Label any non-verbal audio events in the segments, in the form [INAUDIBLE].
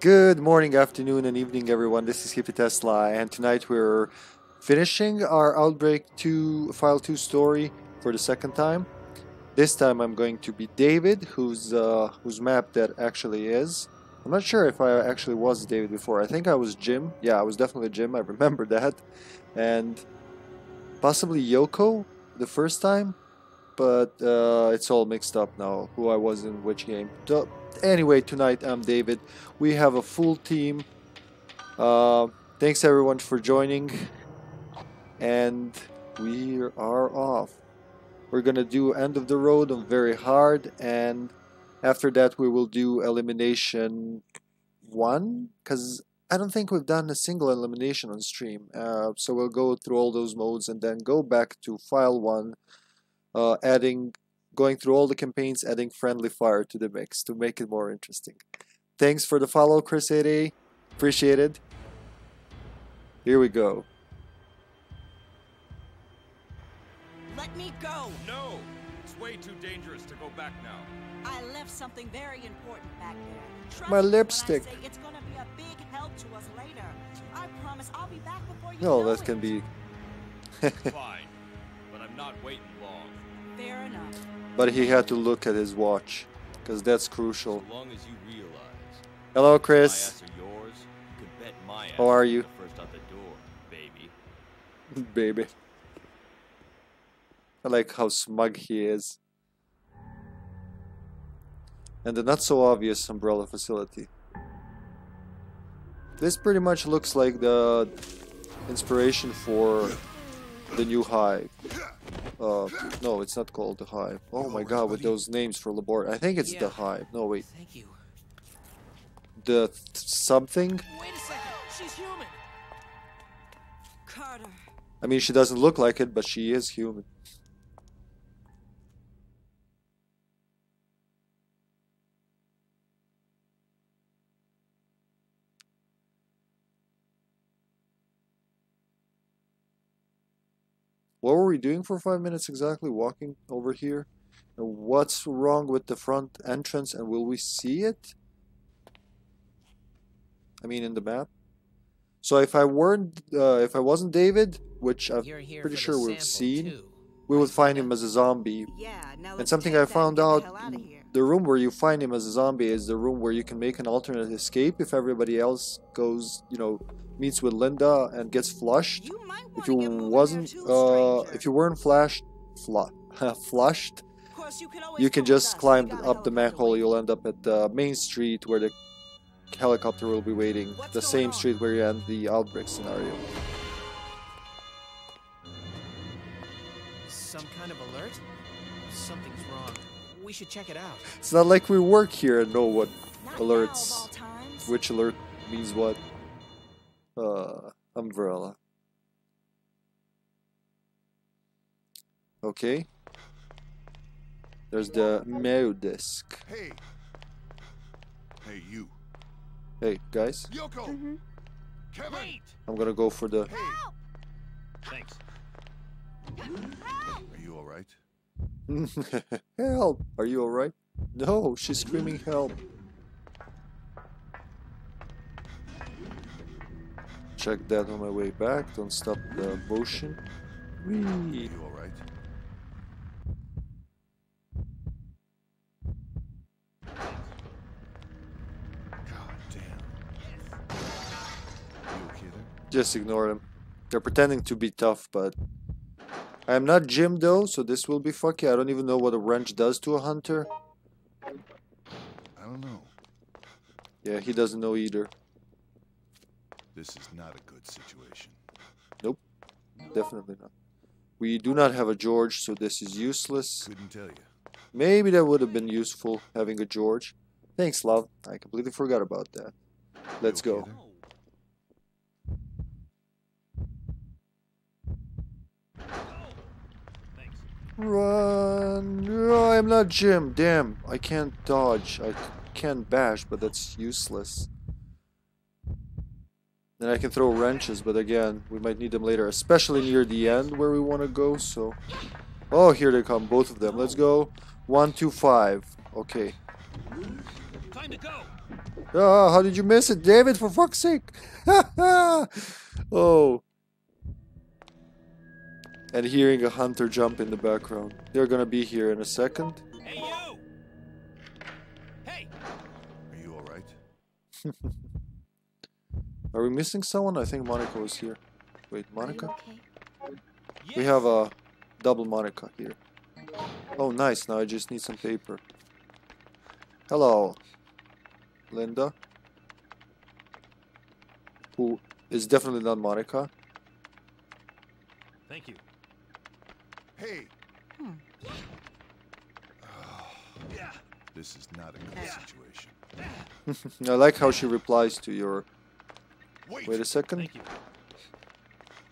Good morning, afternoon, and evening, everyone. This is HippyTesla, and tonight we're finishing our Outbreak 2 File 2 story for the second time. This time I'm going to be David, whose uh, whose map that actually is. I'm not sure if I actually was David before. I think I was Jim. Yeah, I was definitely Jim. I [LAUGHS] remember that. And possibly Yoko the first time, but uh, it's all mixed up now. Who I was in which game. Anyway, tonight I'm David. We have a full team. Uh, thanks everyone for joining, and we are off. We're gonna do end of the road on very hard, and after that we will do elimination one, because I don't think we've done a single elimination on stream. Uh, so we'll go through all those modes and then go back to file one, uh, adding, going through all the campaigns, adding friendly fire to the mix to make it more interesting. Thanks for the follow, Chris 8A. Appreciate it. Here we go. Let me go! No! It's way too dangerous to go back now. I left something very important back there. Trust My me when I lipstick. say it's gonna be a big help to us later. I promise I'll be back before you No, know that it. can be. Fine. But I'm not waiting long. Fair enough. But he had to look at his watch, because that's crucial. So long as you realize Hello, Chris. yours, you can bet my ass How are you? first out the door, baby. [LAUGHS] Baby. I like how smug he is. And the not so obvious umbrella facility. This pretty much looks like the inspiration for the new hive. Uh, no, it's not called the hive. Oh my god, with those names for labor. I think it's the Yeah. hive. No, wait. Thank you. The th- something? Wait a second. She's human. Carter. I mean, she doesn't look like it, but she is human. What were we doing for five minutes exactly? Walking over here? And what's wrong with the front entrance and will we see it? I mean, in the map? So if I weren't, uh, if I wasn't David, which I'm here pretty sure we've seen, too. we would find him as a zombie. Yeah, now And let's something I found and out, the hell outta here. the room where you find him as a zombie is the room where you can make an alternate escape if everybody else goes, you know, meets with Linda and gets flushed. You If you wasn't, uh, if you weren't flashed, fla [LAUGHS] flushed, course, you, can you can just climb We got a up the helicopter manhole. You'll end up at the main street where the helicopter will be waiting. What's the same on? street where you end the outbreak scenario. Some kind of alert? Something's wrong. We should check it out. It's not like we work here and know what Not alerts. now of all times. which alert means what. Uh, umbrella. Okay. There's the MO disc. Hey. Hey, you. Hey, guys, Yoko. Mm-hmm. Kevin. I'm gonna go for the. Hey. Thanks. Are you all right? [LAUGHS] help! Are you alright? No, she's screaming help. Check that on my way back. Don't stop the motion. Whee! you all right? God damn. You okay there? Just ignore them. They're pretending to be tough, but I am not Jim though, so this will be fucky. I don't even know what a wrench does to a hunter. I don't know. Yeah, he doesn't know either. This is not a good situation. Nope, definitely not. We do not have a George, so this is useless. Couldn't tell you. Maybe that would have been useful having a George. Thanks, love. I completely forgot about that. Let's go. there? Run! I'm not Jim. Damn, I can't dodge. I can bash, but that's useless. Then I can throw wrenches, but again, we might need them later, especially near the end where we want to go, so... Oh, here they come, both of them. Let's go. One, two, five. Okay. Time to go. Ah, how did you miss it, David? For fuck's sake! [LAUGHS] oh. And hearing a hunter jump in the background. They're gonna be here in a second. Hey, you! Hey! Are you alright? [LAUGHS] Are we missing someone? I think Monica was here. Wait, Monica? okay? We have a double Monica here. Oh, nice. Now I just need some paper. Hello, Linda. Who is definitely not Monica. Thank you. Hey! Hmm. [SIGHS] This is not a good situation. [LAUGHS] I like how she replies to your. Wait! Wait a second. Thank you.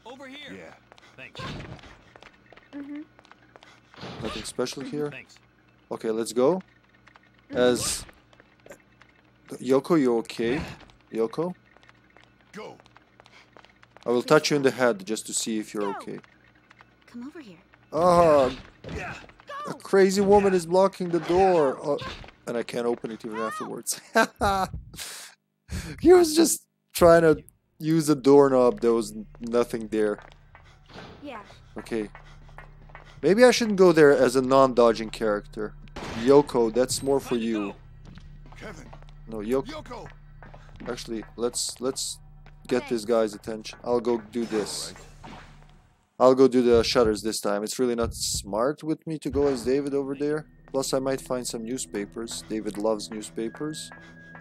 Over here. Yeah. Thanks. Mm-hmm. Nothing special here. Thanks. Okay, let's go. As Yoko, you okay? Yoko, Go! I will touch you in the head just to see if you're okay. Come over here. Ah, yeah. a crazy woman is blocking the door, oh, and I can't open it even afterwards. [LAUGHS] he was just trying to use a doorknob. There was nothing there. Yeah. Okay. Maybe I shouldn't go there as a non-dodging character. Yoko, that's more for you. Kevin! No, Yoko. Yoko! Actually, let's let's get this guy's attention. I'll go do this. Alright. I'll go do the shutters this time. It's really not smart with me to go as David over there. Plus, I might find some newspapers. David loves newspapers.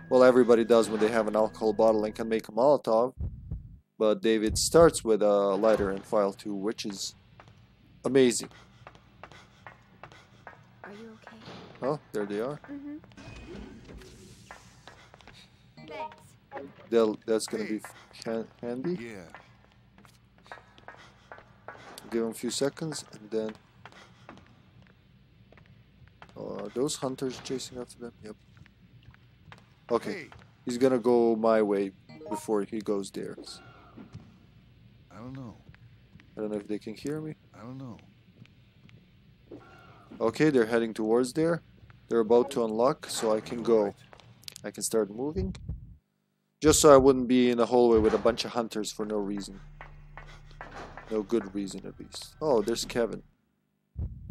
Well, everybody does when they have an alcohol bottle and can make a Molotov. But David starts with a lighter and file 2, which is amazing. Are you okay? Oh, there they are. Mm-hmm. Thanks. They'll, that's gonna be ha- handy. Yeah. Give him a few seconds and then. Uh, are those hunters chasing after them? Yep. Okay, he's gonna go my way before he goes theirs. I don't know. I don't know if they can hear me. I don't know. Okay, they're heading towards there. They're about to unlock, so I can go. I can start moving. Just so I wouldn't be in a hallway with a bunch of hunters for no reason. No good reason, at least. Oh, there's Kevin.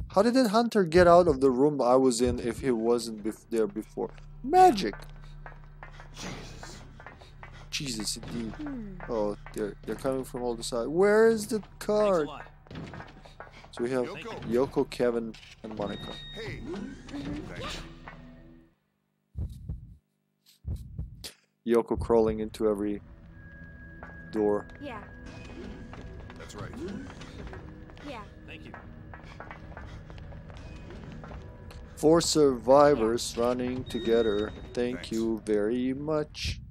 How did that hunter get out of the room I was in if he wasn't bef- there before? Magic! Jesus. Jesus, indeed. Hmm. Oh, they're, they're coming from all the side. Where is the card? So we have Yoko! Yoko, Kevin, and Monica. Hey! Yoko crawling into every door. Yeah. That's right. Yeah. Thank you. Four survivors running together. Thank Thanks. you very much.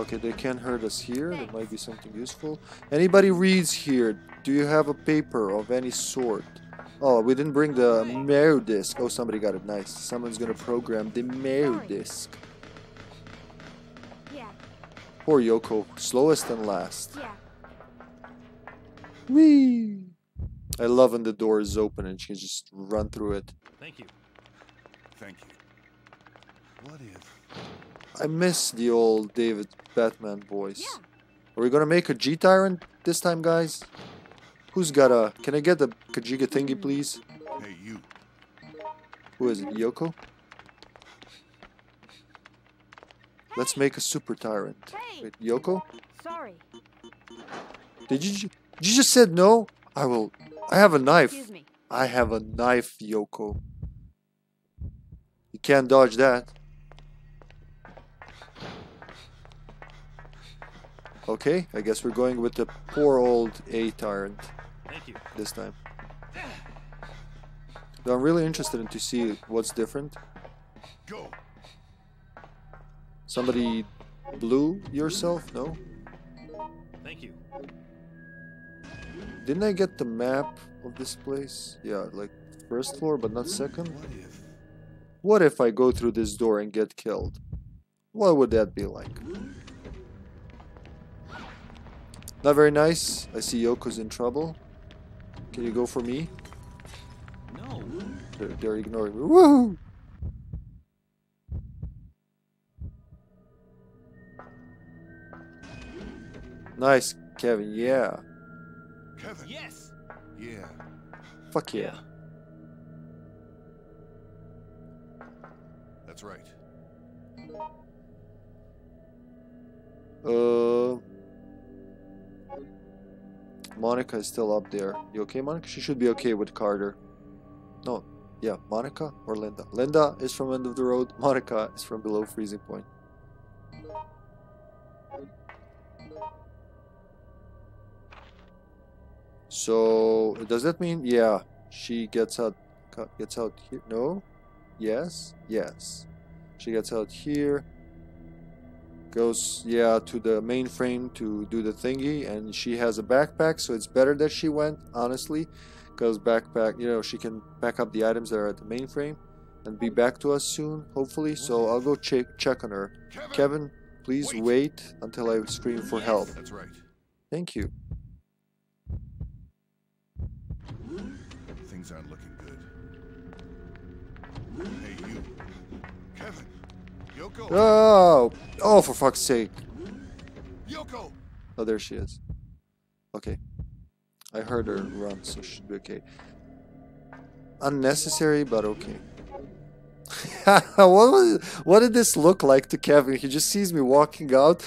Okay, they can't hurt us here. There might be something useful. Anybody reads here? Do you have a paper of any sort? Oh, we didn't bring the MO disk. Oh, somebody got it. Nice. Someone's gonna program the Mayo Sorry. disk. Yeah. Poor Yoko. Slowest and last. Yeah. Whee! I love when the door is open and she can just run through it. Thank you. Thank you. What if... I miss the old David Batman voice. Yeah. Are we gonna make a G Tyrant this time, guys? Who's got a... Can I get the Kajiga thingy, please? Hey, you. Who is it? Yoko? Let's make a Super Tyrant. Hey. Wait, Yoko? Sorry. Did you... ju- You just said no? I will... I have a knife. Excuse me. I have a knife, Yoko. You can't dodge that. Okay, I guess we're going with the poor old A tyrant Thank you. this time. Though I'm really interested in to see what's different. Go! Somebody blew yourself? No? Thank you. Didn't I get the map of this place? Yeah, like first floor but not second? What if... What if I go through this door and get killed? What would that be like? Not very nice. I see Yoko's in trouble. Can you go for me? They're, they're ignoring me. Woo! Nice, Kevin. Yeah. Kevin. Yes. Yeah. Fuck yeah. That's right. Uh, Monica is still up there. You okay, Monica? She should be okay with Carter. No, yeah, Monica or Linda. Linda is from end of the road. [LAUGHS] Monica is from below freezing point. So does that mean yeah she gets out gets out here? No, yes, yes. She gets out here goes yeah to the mainframe to do the thingy and she has a backpack so it's better that she went honestly because backpack you know she can pack up the items that are at the mainframe and be back to us soon hopefully so i'll go check check on her Kevin. kevin please Wait. wait until i scream for help That's right. thank you Things aren't looking good. Hey, you. Kevin. Yoko. oh oh for fuck's sake Yoko. oh there she is okay i heard her run so she should be okay unnecessary but okay [LAUGHS] what was, what did this look like to Kevin? He just sees me walking out,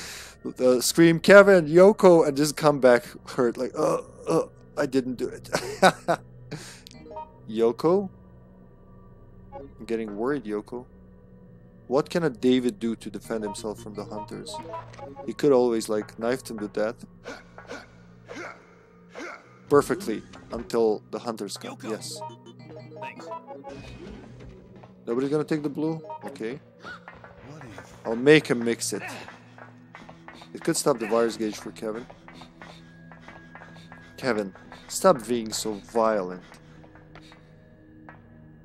uh, scream Kevin, Yoko, and just come back hurt like, uh, uh, I didn't do it. [LAUGHS] Yoko, I'm getting worried, Yoko. What can a David do to defend himself from the hunters? He could always like knife them to death. Perfectly until the hunters come. Yoko. Yes. Thanks. Nobody's gonna take the blue? Okay. I'll make him mix it. It could stop the virus gauge for Kevin. Kevin, stop being so violent.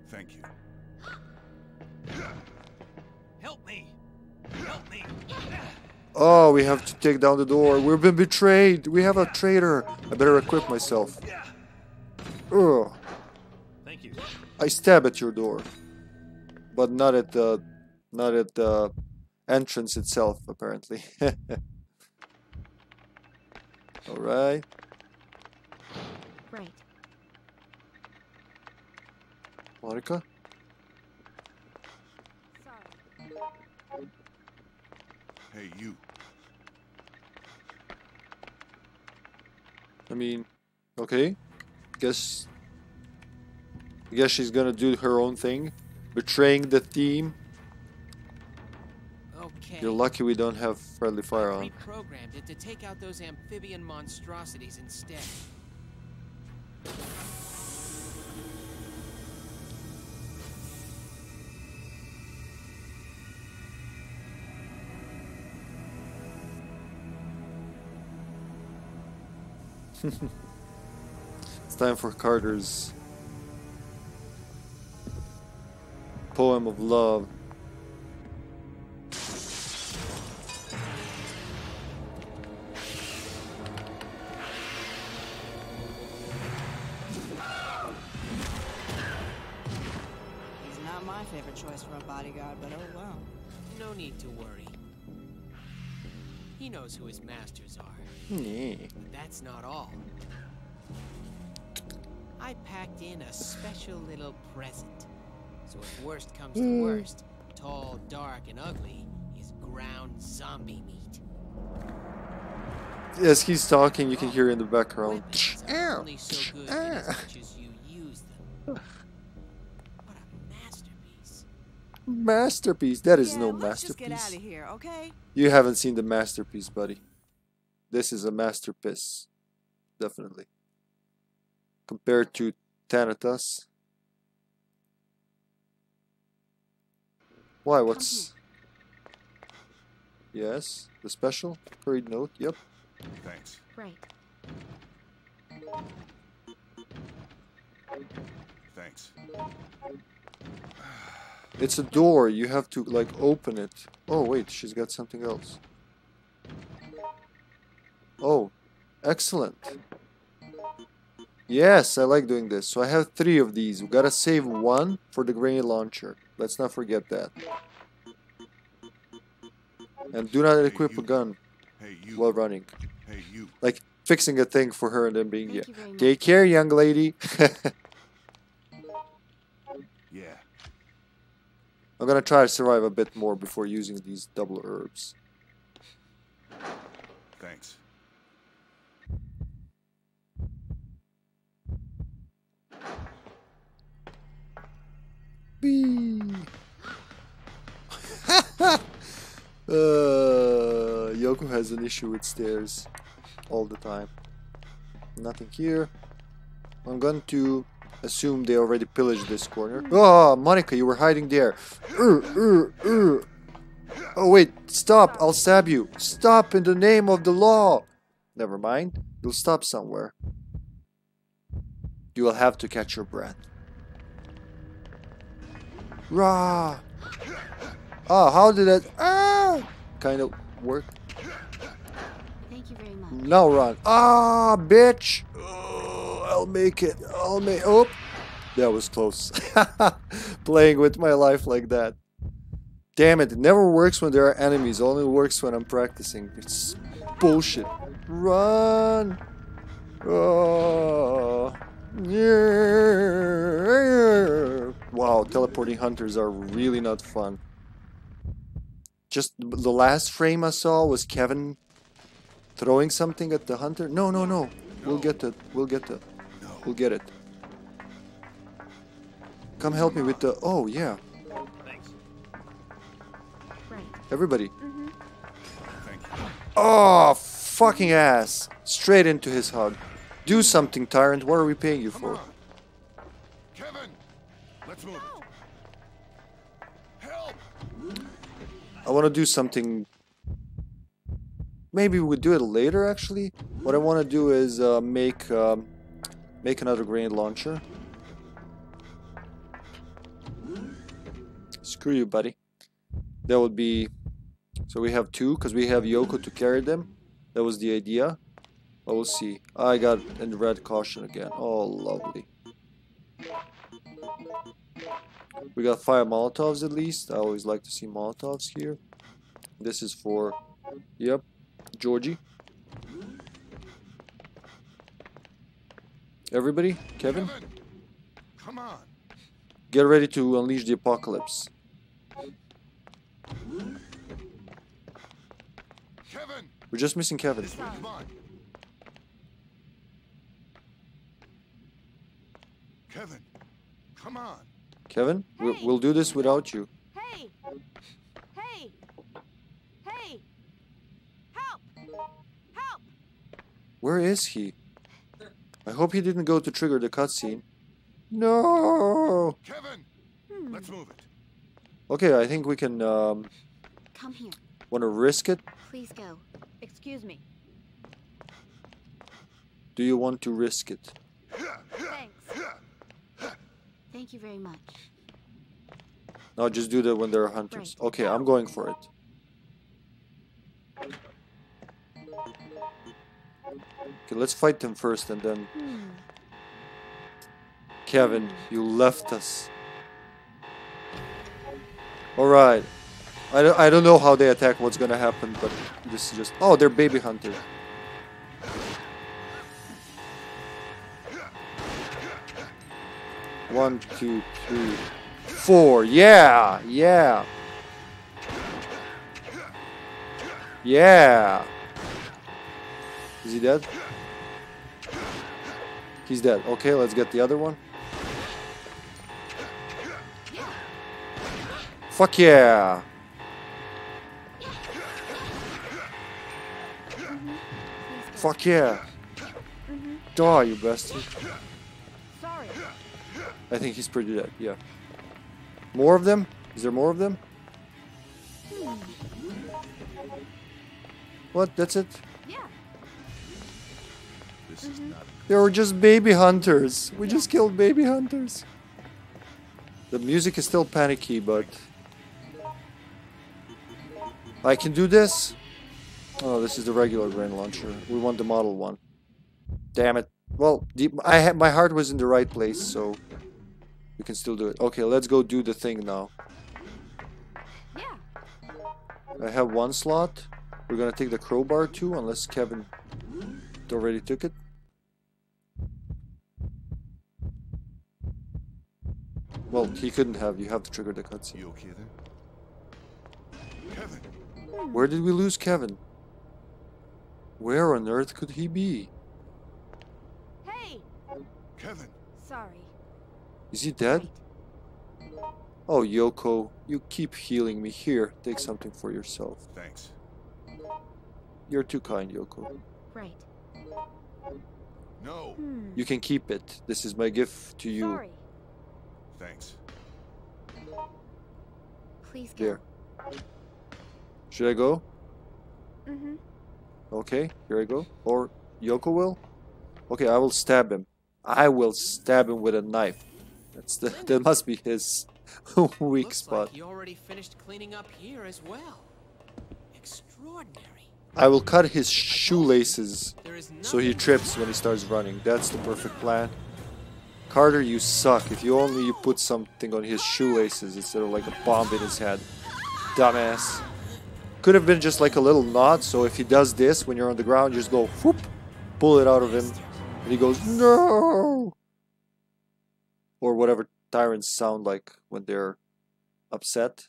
Thank you. Oh, we have to take down the door. We've been betrayed. We have a traitor. I better equip myself. Ugh. Thank you. I stab at your door. But not at the not at the entrance itself, apparently. [LAUGHS] Alright. Right. Monica? Sorry. Hey, you. I mean, okay. Guess. I guess she's gonna do her own thing, betraying the theme. Okay. You're lucky we don't have friendly fire on. Reprogrammed it to take out those amphibian monstrosities instead. It's time for Carter's poem of love. He's not my favorite choice for a bodyguard, but oh well. No need to worry. He knows who his masters are. Yeah. But that's not all. I packed in a special little present. So if worst comes to hmm. worst, tall, dark, and ugly is ground zombie meat. As he's talking, you can oh, hear in the background. Only so [LAUGHS] good in as much as you use them. What a masterpiece. Masterpiece. That is yeah, no let's just get out masterpiece. of here, okay? You haven't seen the masterpiece, buddy. This is a masterpiece. Definitely. Compared to Thanatos. Why? What's. Yes? The special? Hurried note? Yep. Thanks. Right. Thanks. [SIGHS] [SIGHS] [SIGHS] It's a door. You have to, like, open it. Oh, wait. She's got something else. Oh. Excellent. Yes, I like doing this. So I have three of these. We gotta save one for the grenade launcher. Let's not forget that. And do not equip a gun Hey, you. while running. Hey, you. Like fixing a thing for her and then being yeah. Thank you. Take care, young lady. [LAUGHS] I'm gonna try to survive a bit more before using these double herbs. Thanks. Whee! [LAUGHS] uh, Yoko has an issue with stairs all the time. Nothing here. I'm going to assume they already pillaged this corner. Oh, Monica, you were hiding there. Ur, ur, ur. Oh, wait, stop. I'll stab you. Stop in the name of the law. Never mind. You'll stop somewhere. You will have to catch your breath. Rah! Ah, how did that ah kind of work? Thank you very much. Now run. Ah, bitch! Oh, I'll make it. I'll make. Oh, that was close. [LAUGHS] Playing with my life like that. Damn it! It never works when there are enemies. It only works when I'm practicing. It's bullshit. Run! Oh. Yeah. Wow, teleporting hunters are really not fun. Just the last frame I saw was Kevin throwing something at the hunter. No, no, no. We'll get it. We'll get it. We'll get it. Come help me with the. Oh yeah, Thanks. Right. everybody. Thank you. Oh, fucking ass! Straight into his hug. Do something, tyrant. What are we paying you Come for? on. Kevin! Let's move. Help! I want to do something. Maybe we do it later. Actually, what I want to do is uh, make um, make another grenade launcher. Screw you, buddy. That would be. So we have two because we have Yoko to carry them. That was the idea. But we'll see. I got in red caution again. Oh, lovely. We got five Molotovs at least. I always like to see Molotovs here. This is for, yep, Georgie. Everybody, Kevin, Kevin! Come on. get ready to unleash the apocalypse. Kevin! We're just missing Kevin. This come on. Kevin! Come on. Kevin, we'll, we'll do this without you. Hey! Hey! Hey! Help! Help! Where is he? I hope he didn't go to trigger the cutscene. No. Kevin! Hmm. Let's move it. Okay, I think we can. Um, Come here. Want to risk it? Please go. Excuse me. Do you want to risk it? Thanks. Thank you very much. No, just do that when there are hunters. Right. Okay, I'm going for it. Okay, let's fight them first and then. Hmm. Kevin, you left us. Alright. I don't, I don't know how they attack, what's gonna happen, but this is just. Oh, they're baby hunters. One, two, three, four. Yeah, yeah. Yeah. Is he dead? He's dead. Okay, let's get the other one. Fuck yeah. Fuck yeah. Die, you bastard. Sorry. I think he's pretty dead, yeah. More of them? Is there more of them? What? That's it? Yeah. This is mm-hmm. not They were just baby hunters. We just killed baby hunters. The music is still panicky, but I can do this. Oh, this is the regular grain launcher. We want the model one. Damn it. Well, the, I had my heart was in the right place, so we can still do it. Okay, let's go do the thing now. Yeah. I have one slot. We're gonna take the crowbar too, unless Kevin already took it. Well, he couldn't have. You have to trigger the cutscene. You okay there? Kevin! Where did we lose Kevin? Where on earth could he be? Hey. Kevin! Sorry. Is he dead? Oh, Yoko, you keep healing me. Here, take something for yourself. Thanks. You're too kind, Yoko. Right. No! Hmm. You can keep it. This is my gift to you. Sorry. Thanks. Please go. There. Should I go? Mm-hmm. Okay, here I go. Or Yoko will? Okay, I will stab him. I will stab him with a knife. That's the that must be his [LAUGHS] weak Looks spot. like you already finished cleaning up here as well. Extraordinary. I will cut his shoelaces so he trips when he starts running. That's the perfect plan. Carter, you suck. If you only you put something on his shoelaces instead of like a bomb in his head. Dumbass. Could have been just like a little knot, so if he does this when you're on the ground, just go whoop, pull it out of him, and he goes, No! Or whatever tyrants sound like when they're upset.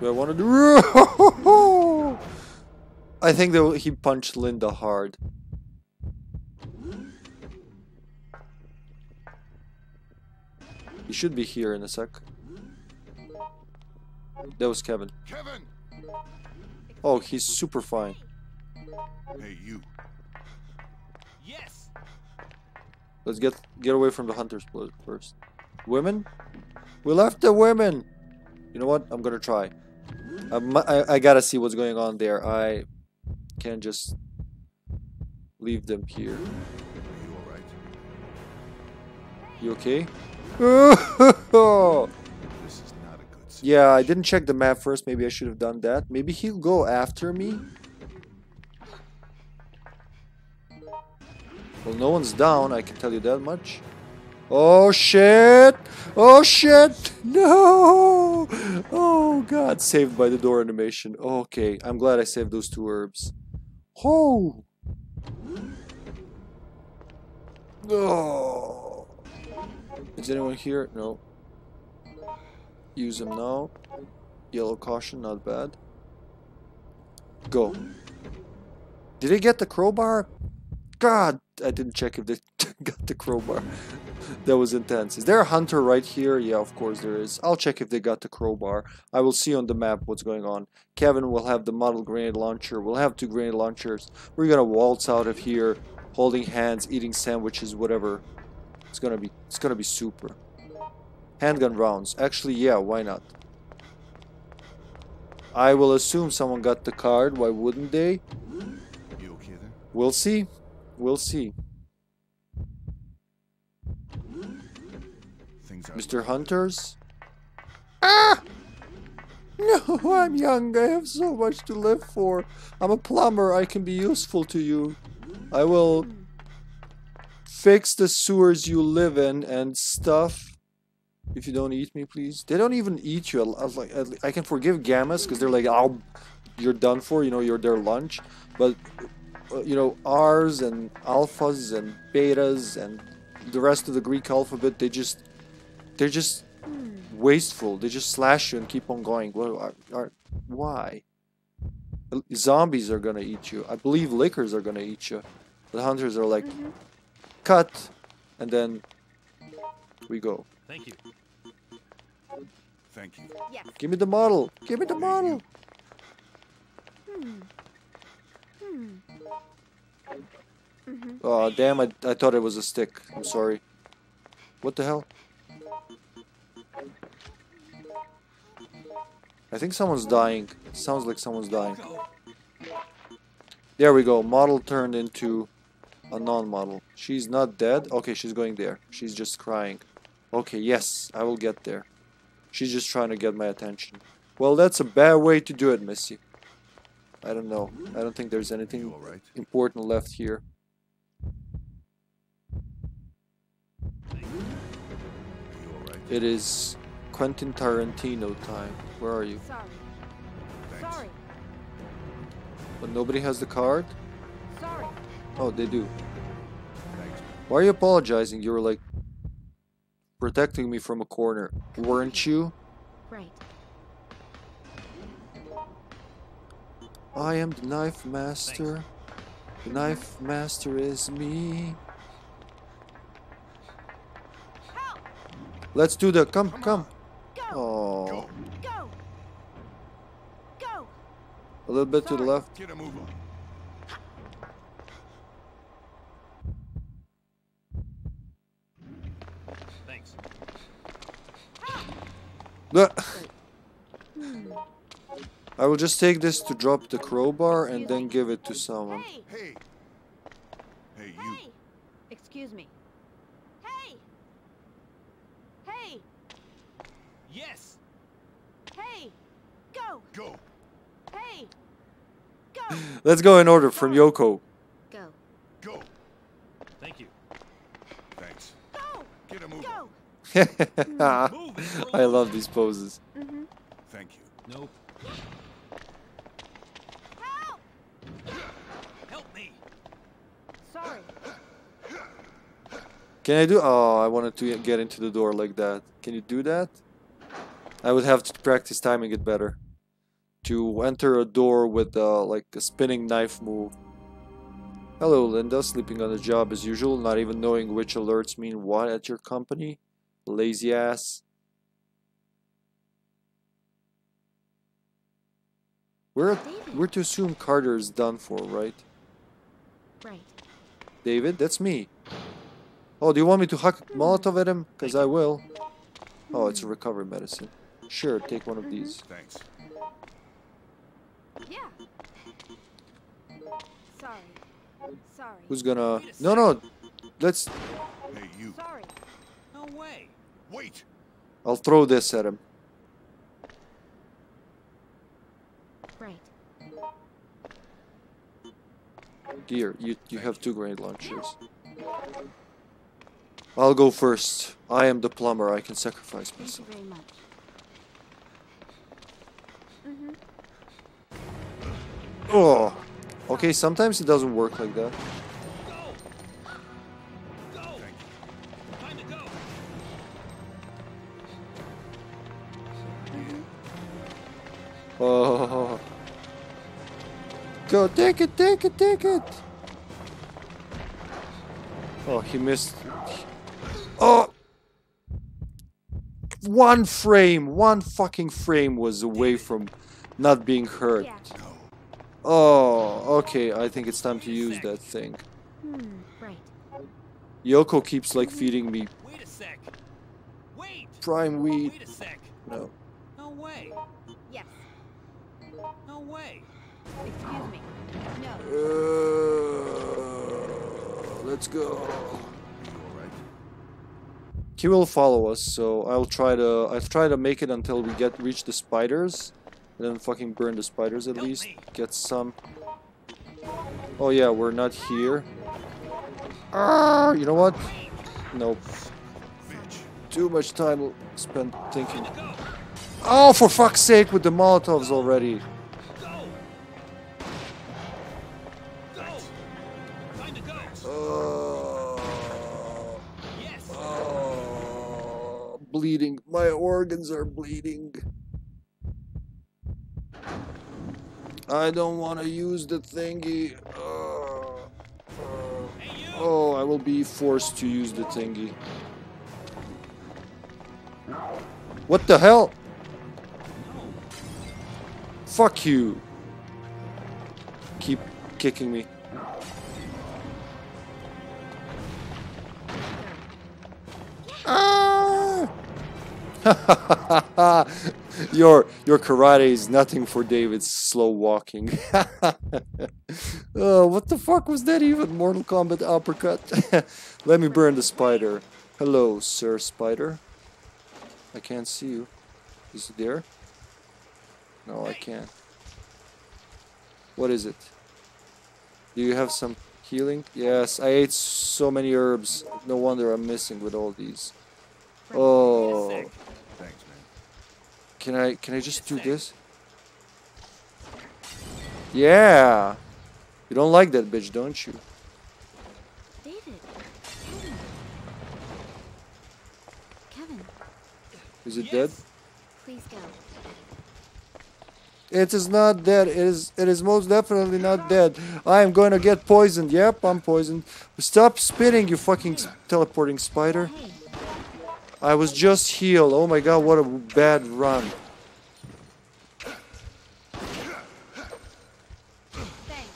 Do I want to do? [LAUGHS] I think that he punched Linda hard. He should be here in a sec. That was Kevin. Kevin! Oh, he's super fine. Hey, you. Yes. Let's get get away from the hunters pl- first. Women? We left the women. You know what? I'm gonna try. I, I, I gotta see what's going on there. I can't just leave them here. You okay? [LAUGHS] Yeah, I didn't check the map first. Maybe I should have done that. Maybe he'll go after me. Well, no one's down. I can tell you that much. Oh shit! Oh shit! [LAUGHS] No! Oh god! Saved by the door animation. Okay, I'm glad I saved those two herbs. Oh! Oh! Is anyone here? No. Use them now. Yellow caution, not bad. Go. Did he get the crowbar? God, I didn't check if they [LAUGHS] got the crowbar. that was intense. Is there a hunter right here? Yeah, of course there is. I'll check if they got the crowbar. I will see on the map what's going on. Kevin will have the model grenade launcher. We'll have two grenade launchers. We're gonna waltz out of here, holding hands, eating sandwiches, whatever. It's gonna be it's gonna be super. Handgun rounds. Actually, yeah, why not? I will assume someone got the card. Why wouldn't they? You okay there? We'll see. We'll see. Things are Mr. Hunters? Ah! No, I'm young. I have so much to live for. I'm a plumber. I can be useful to you. I will fix the sewers you live in and stuff. If you don't eat me, please. They don't even eat you. I, I was like, I- I can forgive gammas because they're like, "Oh, you're done for." You know, you're their lunch. But you know, R's and alphas and betas and the rest of the Greek alphabet, they just they're just wasteful. They just slash you and keep on going. Well, are, are, why? Zombies are gonna eat you. I believe lickers are gonna eat you. The hunters are like, cut, and then we go. Thank you. Thank you. Yes. Give me the model. Give me the model. Hmm. Hmm. Mm-hmm. Oh damn! I I thought it was a stick. I'm sorry. What the hell? I think someone's dying. Sounds like someone's dying. There we go. Model turned into a non-model. She's not dead. Okay, she's going there. She's just crying. Okay, yes, I will get there. She's just trying to get my attention. Well, that's a bad way to do it, Missy. I don't know. I don't think there's anything You all right? important left here. You all right? It is Quentin Tarantino time. Where are you? Sorry. Thanks. Sorry. But nobody has the card? Sorry. Oh, they do. Thanks. Why are you apologizing? You were like protecting me from a corner, weren't you? Right. I am the knife master. The knife master is me. Help! Let's do the come come. Go! Oh, Go. Go! Go! a little bit to the left. Get a move on. Thanks. Bleh. I will just take this to drop the crowbar and then give it to someone. Hey! Hey. Hey, you. Hey! Excuse me. Hey! Hey! Yes. Hey! Go! Go. Hey! Go! [SIGHS] Let's go in order from Yoko. Go. Go. Thank you. Thanks. Go! Get a [LAUGHS] move Go! on. Move it. I love these poses. Mm-hmm. Thank you. Nope. Help! Help me. Sorry. Can I do? Oh, I wanted to get into the door like that. Can you do that? I would have to practice timing it better. To enter a door with uh, like a spinning knife move. Hello, Linda. Sleeping on the job as usual, not even knowing which alerts mean what at your company. Lazy ass. We're David. we're to assume Carter's done for, right? Right. David, that's me. Oh, do you want me to huck Molotov at him? Because I will. Oh, it's a recovery medicine. Sure, take one of these. Thanks. Yeah. Sorry. Sorry. Who's gonna... No, no! Let's... Hey, you. Sorry. No way. Wait. I'll throw this at him. Right. Dear, you, you have two grenade launchers. I'll go first. I am the plumber. I can sacrifice Thank you myself. very much. Mm-hmm. Oh! Okay, sometimes it doesn't work like that. Go. Go. Time to go. Oh. Go, take it, take it, take it! Oh, he missed. Oh! One frame, one fucking frame was away from not being hurt. Oh, okay, I think it's time to use that thing. Hmm. Yoko keeps like feeding me Wait a sec. Wait. prime weed. Wait a sec. No. No way. Yes. No way. Excuse me. No. Uh, let's go. You all right? He will follow us, so I'll try to I'll try to make it until we get reach the spiders, and then fucking burn the spiders at Help least. me. Get some. Oh yeah, we're not here. Ah, you know what? Nope. Too much time spent thinking. Time to go. Oh, for fuck's sake, with the Molotovs already. Organs are bleeding. I don't want to use the thingy. Uh, uh, oh, I will be forced to use the thingy. What the hell? Fuck you. Keep kicking me. [LAUGHS] your your karate is nothing for David's slow walking. [LAUGHS] oh, what the fuck was that even? Mortal Kombat uppercut. [LAUGHS] Let me burn the spider. Hello, Sir Spider. I can't see you. Is he there? No, I can't. What is it? Do you have some healing? Yes, I ate so many herbs. No wonder I'm missing with all these. Oh. Can I can I just do this? Yeah. You don't like that bitch, don't you? David. Kevin. Kevin, Is it dead? please go. It is not dead. It is it is most definitely not dead. I am going to get poisoned. Yep, I'm poisoned. Stop spinning, you fucking teleporting spider. Hey, I was just healed. Oh my god, what a bad run.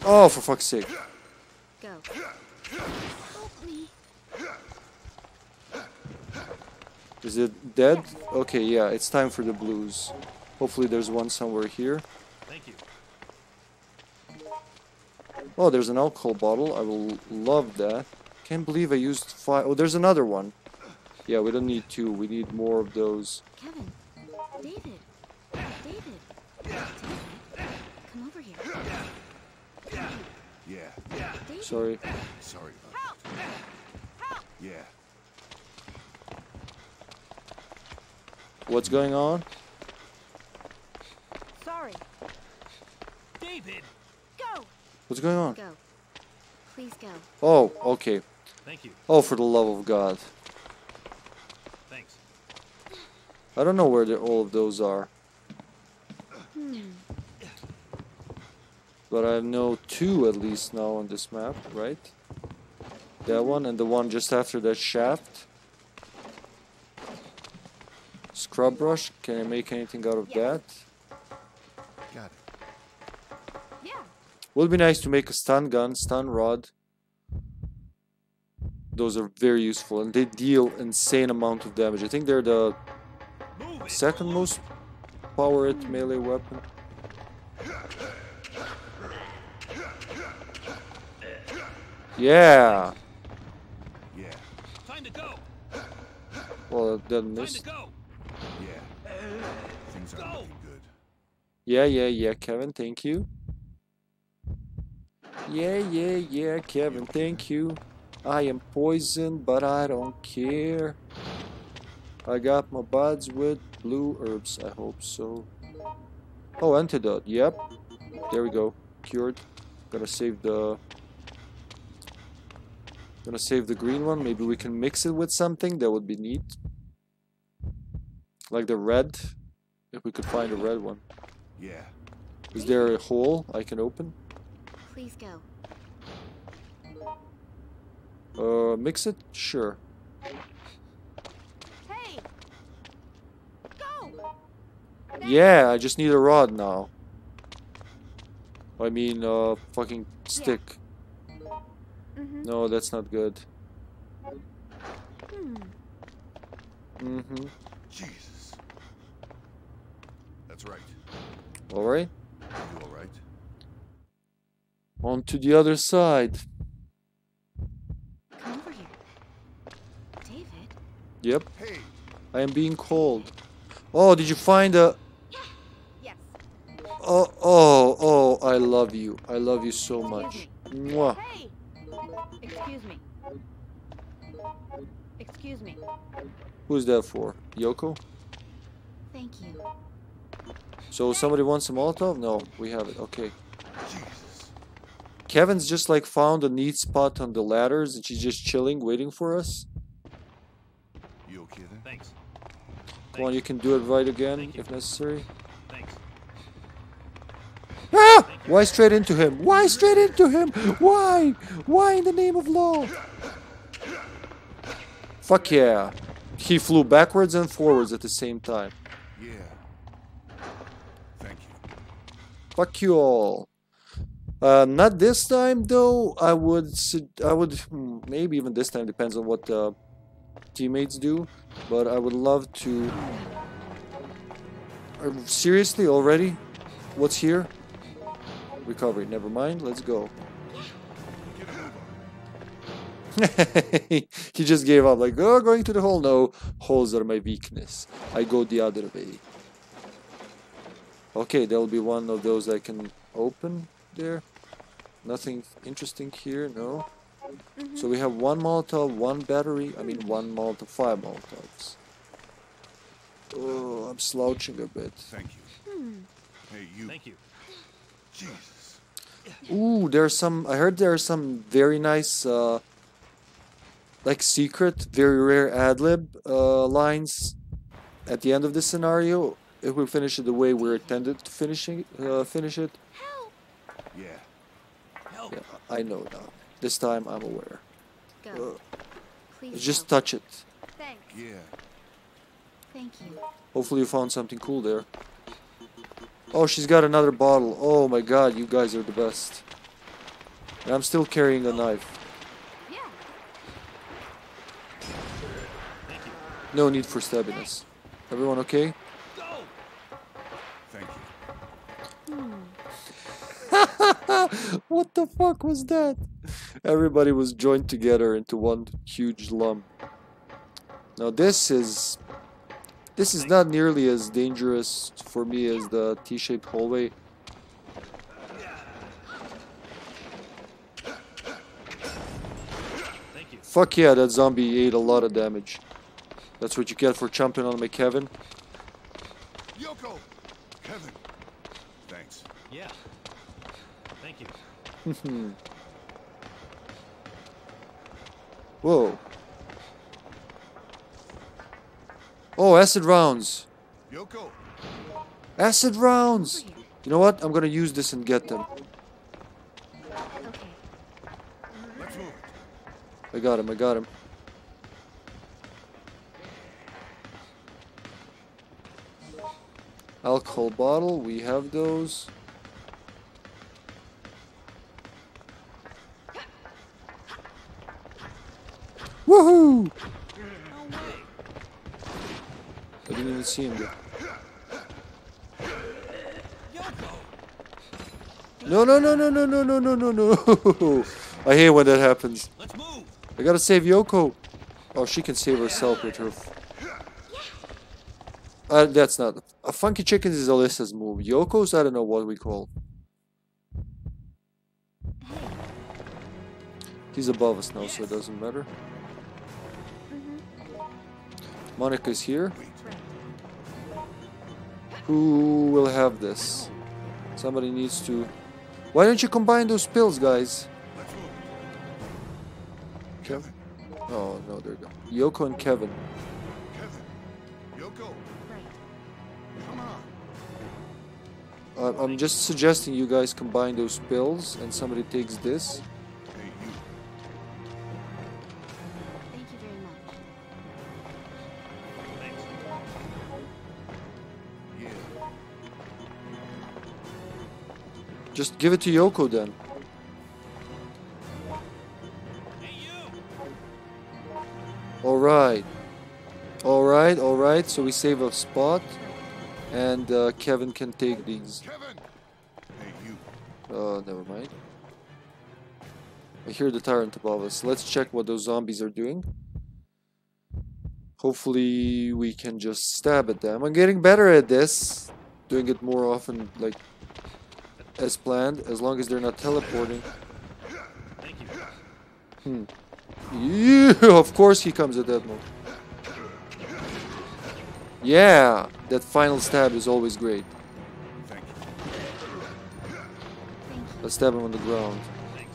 Oh, for fuck's sake. Go. Help me. Is it dead? Okay, yeah, it's time for the blues. Hopefully there's one somewhere here. Thank you. Oh, there's an alcohol bottle. I will love that. Can't believe I used five. Oh, there's another one. Yeah, we don't need two. We need more of those. Kevin. David. David. David. Come over here. Yeah. David. Sorry. Sorry about that. Yeah. What's going on? Sorry. David! Go! What's going on? Go. Please go. Oh, okay. Thank you. Oh, for the love of God. Thanks. I don't know where the, all of those are. But I know two at least now on this map, right? That one and the one just after that shaft. Scrub brush, can I make anything out of that? Got it. Yeah. Would be nice to make a stun gun, stun rod. Those are very useful and they deal insane amount of damage. I think they're the Move it! Second most powered melee weapon. Yeah. Yeah. Time to go! Well, that Time to go! Yeah. Things aren't Go. looking good. Yeah, yeah, yeah, Kevin, thank you. Yeah, yeah, yeah, Kevin, thank you. I am poisoned, but I don't care. I got my buds with blue herbs, I hope so. Oh, antidote, yep. There we go. Cured. Gonna save the... Gonna save the green one. Maybe we can mix it with something. That would be neat. Like the red. If we could find a red one. Yeah. Is there a hole I can open? Please go. Uh, mix it? Sure. Hey! Go! Yeah, I just need a rod now. I mean, uh, fucking stick. Mm-hmm. No, that's not good. Hmm. Mm-hmm. Jesus. That's right. Alright. You all right? On to the other side. Come over here. David. Yep, Hey. I am being called. Oh, did you find a... Yes. Oh, oh, oh, I love you. I love you so much. Excuse Mwah. Hey! Excuse me. Excuse me. Who's that for? Yoko? Thank you. So somebody wants a Molotov? No, we have it. Okay. Jesus. Kevin's just like found a neat spot on the ladders and she's just chilling, waiting for us. You okay there? Thanks. Come on, you can do it right again if necessary. Thanks. Ah! Why straight into him? Why straight into him? Why? Why in the name of law? Fuck yeah. He flew backwards and forwards at the same time. Yeah. Thank you. Fuck you all. Uh, not this time though. I would. su- I would. hmm, Maybe even this time depends on what the teammates do. But I would love to. Seriously, already? What's here? Recovery. Never mind. Let's go. [LAUGHS] He just gave up. Like, oh, going to the hole. No, holes are my weakness. I go the other way. Okay, there'll be one of those I can open there. Nothing interesting here, no. So we have one Molotov, one battery, I mean one Molotov, five Molotovs. Oh, I'm slouching a bit. Thank you. Hey, you. Thank you. Jesus. Ooh, there's some. I heard there are some very nice, uh, like secret, very rare ad lib uh, lines at the end of the scenario. If we finish it the way we're intended to finishing, uh, finish it. Yeah. Help. Yeah, I know now. This time I'm aware. Go. Uh, Please just go. touch it. Thanks. Yeah. Thank you. Hopefully you found something cool there. Oh, she's got another bottle. Oh my god, you guys are the best. And I'm still carrying a knife. Yeah. Thank you. No need for stabbing us. Everyone okay? Go. Thank you. [LAUGHS] what the fuck was that? Everybody was joined together into one huge lump. Now this is this is not nearly as dangerous for me as the T-shaped hallway. Thank you. Fuck yeah, that zombie ate a lot of damage. That's what you get for jumping on me, Kevin. Yoko! Kevin! Thanks. Yeah. [LAUGHS] Whoa. Oh, acid rounds. Yoko! Acid rounds. You know what? I'm gonna use this and get them. Okay. Let's move it. I got him. I got him. Alcohol bottle. We have those. Woohoo! I didn't even see him. No, no, no, no, no, no, no, no, no, no. [LAUGHS] I hate when that happens. Let's move. I gotta save Yoko. Oh, she can save herself with her. Uh, that's not. A funky chicken is Alyssa's move. Yoko's, I don't know what we call. He's above us now, so it doesn't matter. Monica's here. Who will have this? Somebody needs to. Why don't you combine those pills, guys? Let's move it. Kev? Kevin! Oh, no, there you go. Yoko and Kevin. Kevin! Yoko! Right. Come on! Uh, I'm just suggesting you guys combine those pills and somebody takes this. Just give it to Yoko then. Hey. Alright. Alright, alright. So we save a spot. And uh, Kevin can take these. Kevin! Hey. Uh, never mind. I hear the tyrant above us. Let's check what those zombies are doing. Hopefully we can just stab at them. I'm getting better at this. Doing it more often, like, as planned. As long as they're not teleporting. Thank you. Hmm. Yeah, of course he comes at that moment. Yeah, that final stab is always great. Thank you. Thank you. Let's stab him on the ground. Thank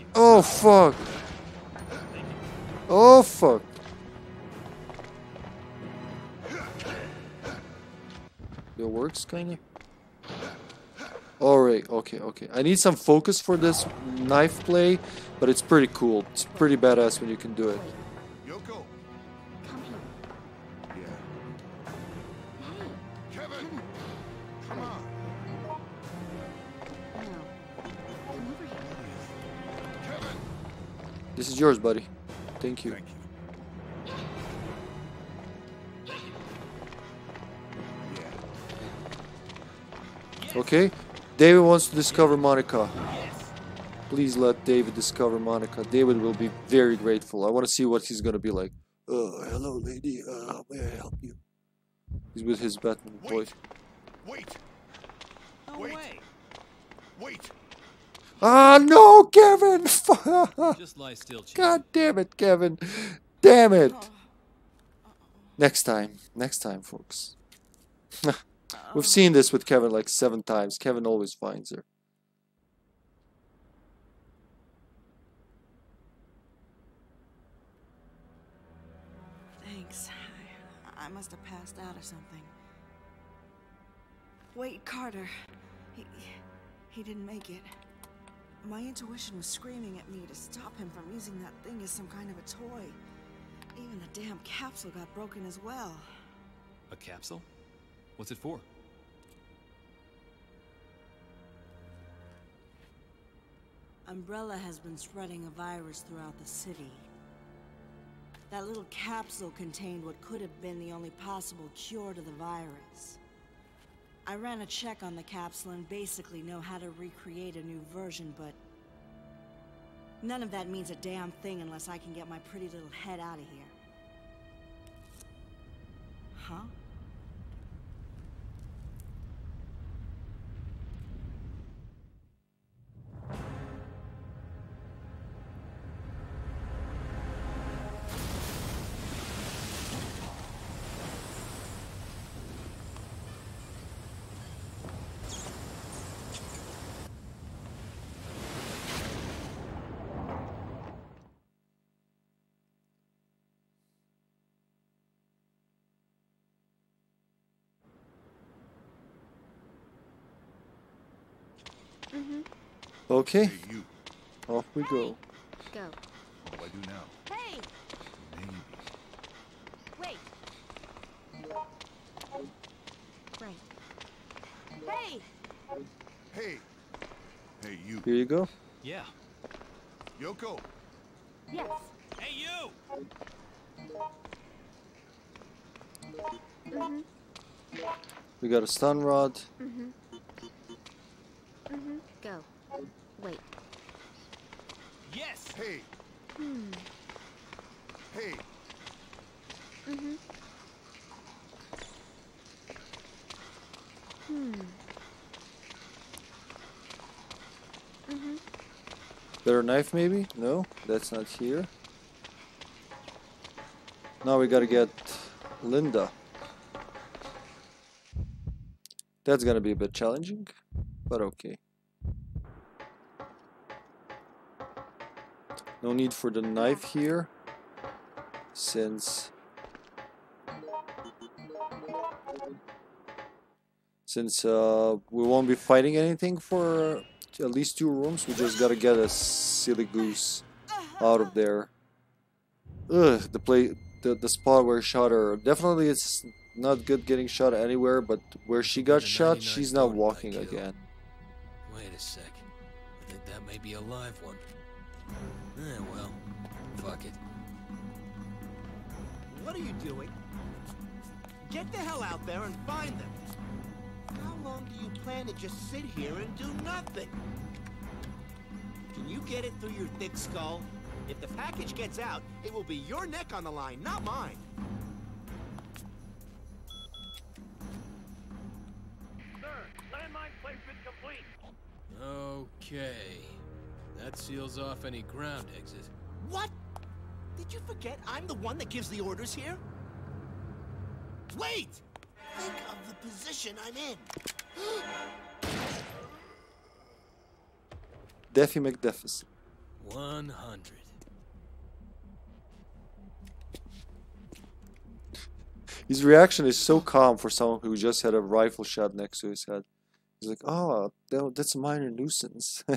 you. Oh fuck! Oh fuck! Works kinda? Alright, okay, okay. I need some focus for this knife play, but it's pretty cool. It's pretty badass when you can do it. Yoko! Come here. Yeah. Hey. Kevin! Come on! No. Come over here. Kevin! This is yours, buddy. Thank you. Thank you. Okay? David wants to discover Monica. Please let David discover Monica. David will be very grateful. I want to see what he's gonna be like. Uh, hello, lady. Uh, may I help you? He's with his Batman voice. Wait! Wait! No Wait. way. Wait! Ah, no, Kevin! [LAUGHS] Just lie still, Chief. God damn it, Kevin! Damn it! Oh, Next time, next time, folks. [LAUGHS] We've seen this with Kevin like seven times. Kevin always finds her. Thanks. I, I must have passed out or something. Wait, Carter. He, he didn't make it. My intuition was screaming at me to stop him from using that thing as some kind of a toy. Even the damn capsule got broken as well. A capsule? What's it for? Umbrella has been spreading a virus throughout the city. That little capsule contained what could have been the only possible cure to the virus. I ran a check on the capsule and basically know how to recreate a new version, but... None of that means a damn thing unless I can get my pretty little head out of here. Huh? Okay, Hey, you. off we go. Go. What do I do now? Hey! Maybe. Wait! Right. Hey! Hey! Hey, you. Here you go. Yeah. Yoko! Yes. Hey, you! Mm-hmm. We got a stun rod. Mm-hmm. Mm-hmm. Go. Wait. Yes! Hey! Hmm. Hey! Mm-hmm. Hmm. Mm-hmm. Better knife, maybe? No, that's not here. Now we gotta get Linda. That's gonna be a bit challenging, but okay. No need for the knife here, since since uh, we won't be fighting anything for at least two rooms. We just gotta get a silly goose out of there. Ugh, the play, the the spot where shot her. Definitely, it's not good getting shot anywhere, but where she got shot, she's not walking again. Wait a sec. I think that may be a live one. Eh, well, fuck it. What are you doing? Get the hell out there and find them. How long do you plan to just sit here and do nothing? Can you get it through your thick skull? If the package gets out, it will be your neck on the line, not mine. Sir, landmine placement complete. Okay. That seals off any ground exit. What? Did you forget I'm the one that gives the orders here? Wait! Think of the position I'm in. [GASPS] Daffy McDeficit. 100. His reaction is so calm for someone who just had a rifle shot next to his head. He's like, "Oh, that's a minor nuisance." [LAUGHS]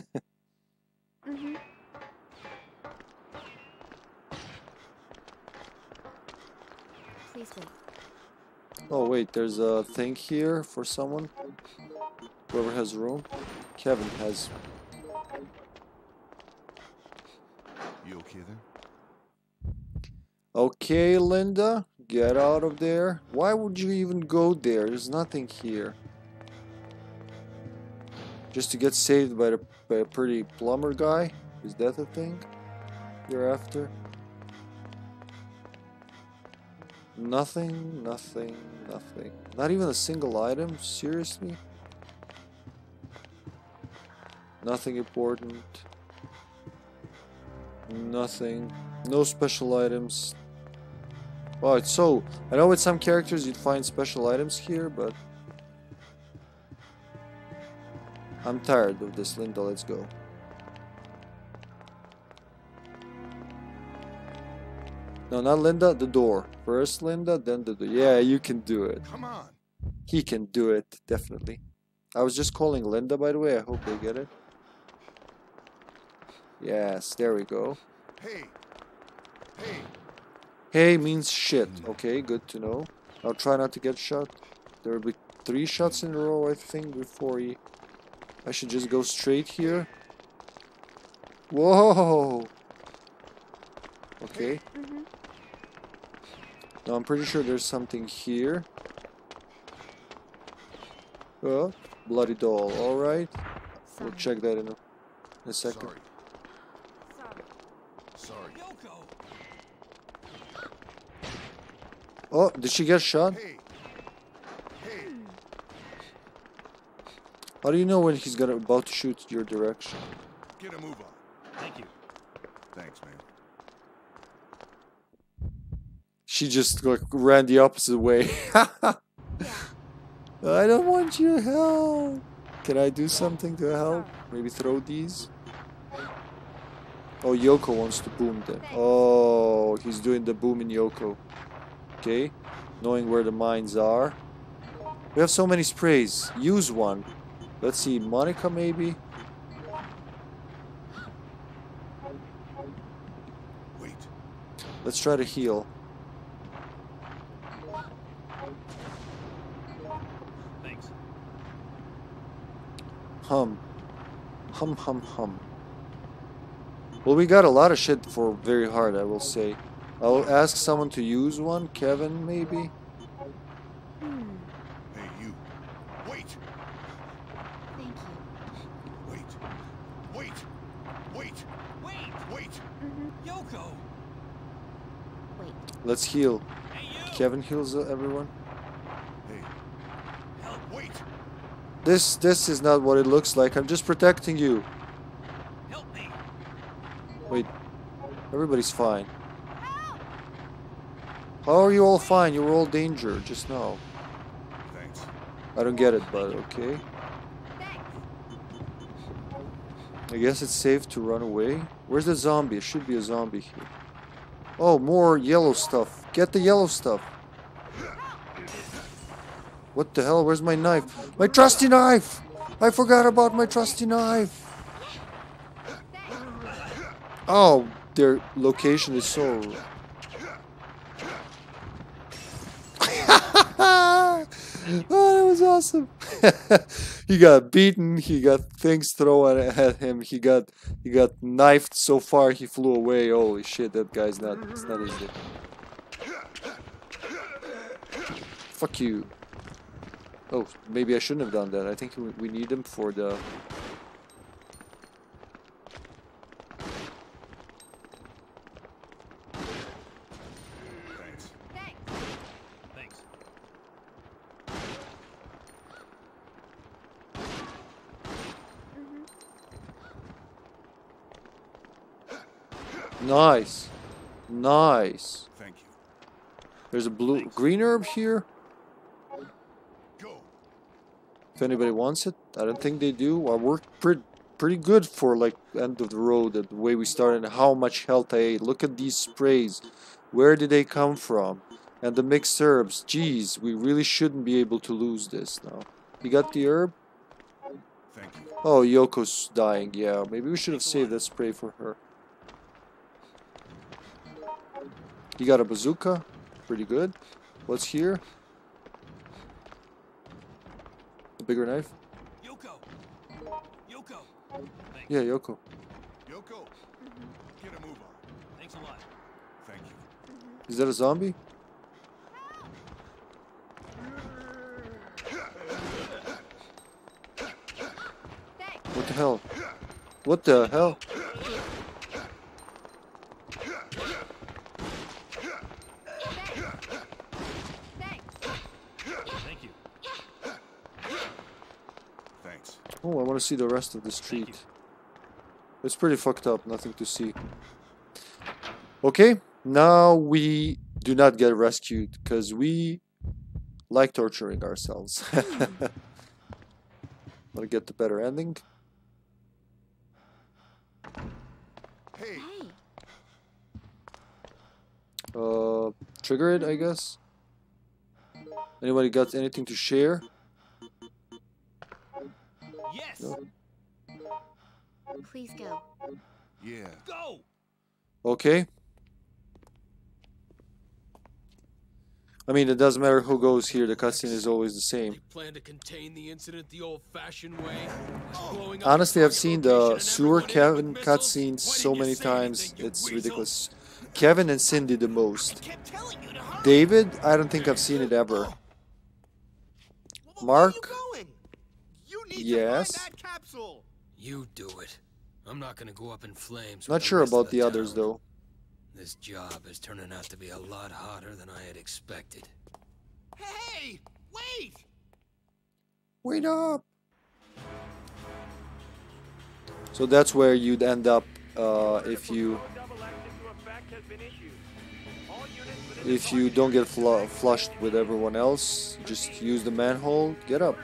Mm-hmm. Please wait. oh wait, there's a thing here for someone. Whoever has room. Kevin has. You okay there? Okay, Linda, get out of there. Why would you even go there? There's nothing here. Just to get saved by, the, by a pretty plumber guy? Is that the thing you're after? Nothing, nothing, nothing. Not even a single item? Seriously? Nothing important. Nothing. No special items. Alright, so, I know with some characters you'd find special items here, but... I'm tired of this, Linda, let's go. No, not Linda, the door. First Linda, then the door. Yeah, you can do it. Come on. He can do it, definitely. I was just calling Linda, by the way. I hope they get it. Yes, there we go. Hey. Hey. Hey means shit. Mm. Okay, good to know. I'll try not to get shot. There will be three shots in a row, I think, before he... I should just go straight here. Whoa! Okay. Mhm. Now I'm pretty sure there's something here. Oh, bloody doll. Alright. We'll check that in a, in a second. Sorry. Sorry. Sorry. Yoko! Oh, did she get shot? Hey. Hey. How do you know when he's gonna about to shoot your direction? Get a move on. Thank you. Thanks, man. She just like ran the opposite way. [LAUGHS] I don't want your help. Can I do something to help? Maybe throw these? Oh, Yoko wants to boom them. Oh, he's doing the boom in Yoko. Okay, knowing where the mines are. We have so many sprays. Use one. Let's see, Monica maybe? Wait. Let's try to heal. Thanks. Hum. Hum, hum, hum. Well, we got a lot of shit for very hard, I will say. I'll ask someone to use one. Kevin, maybe? Hmm. Hey, you. Wait. Thank you. Wait. Wait. Wait. Wait! Wait. Mhm. Yoko! Wait. Let's heal. Hey! Kevin heals uh, everyone. Hey. Help! Wait. This this is not what it looks like. I'm just protecting you. Help me! Wait. Everybody's fine. How are you all fine? You were all danger just now. Thanks. I don't get it, but okay. Thanks. I guess it's safe to run away. Where's the zombie? It should be a zombie here. Oh, more yellow stuff. Get the yellow stuff. What the hell? Where's my knife? My trusty knife! I forgot about my trusty knife. Oh, their location is so. [LAUGHS] oh, that was awesome. [LAUGHS] he got beaten. He got things thrown at him. He got he got knifed so far he flew away. Holy shit! That guy's not. It's not easy. Fuck you. Oh, maybe I shouldn't have done that. I think we, we need him for the. Thanks. Thanks. Thanks. Nice, nice. Thank you. There's a blue green herb here. Go. If anybody wants it, I don't think they do. I worked pretty pretty good for like end of the road. The way we started, and how much health I ate. Look at these sprays. Where did they come from? And the mixed herbs. Jeez, we really shouldn't be able to lose this now. You got the herb? Thank you. Oh, Yoko's dying. Yeah, maybe we should have saved that spray for her. You got a bazooka? Pretty good. What's here? A bigger knife? Yoko! Yoko! Thanks. Yeah, Yoko. Yoko. Get a move on. Thanks a lot. Thank you. Is that a zombie? What the hell? What the hell? Thanks. Oh, I want to see the rest of the street. It's pretty fucked up, nothing to see. Okay, now we do not get rescued because we like torturing ourselves. [LAUGHS] Want to get the better ending? Hey, Hey, Uh, trigger it, I guess. Anybody got anything to share? Yes! Please go. yeah. Go! Okay. I mean, it doesn't matter who goes here. The cutscene is always the same. They plan to contain the incident the old-fashioned way. Honestly, I've seen the sewer Kevin with missiles. cutscenes so many times. It's weasel? ridiculous. Kevin and Cindy the most. Kept telling you to hurry. David, I don't think I've seen it ever. Well, where are Mark? you going? You need Yes? to find that capsule. You do it. I'm not gonna go up in flames. Not sure about the others though. This job is turning out to be a lot hotter than I had expected. Hey, wait! Wait up. So that's where you'd end up uh, if you if you don't get flu- flushed with everyone else. Just use the manhole. Get up.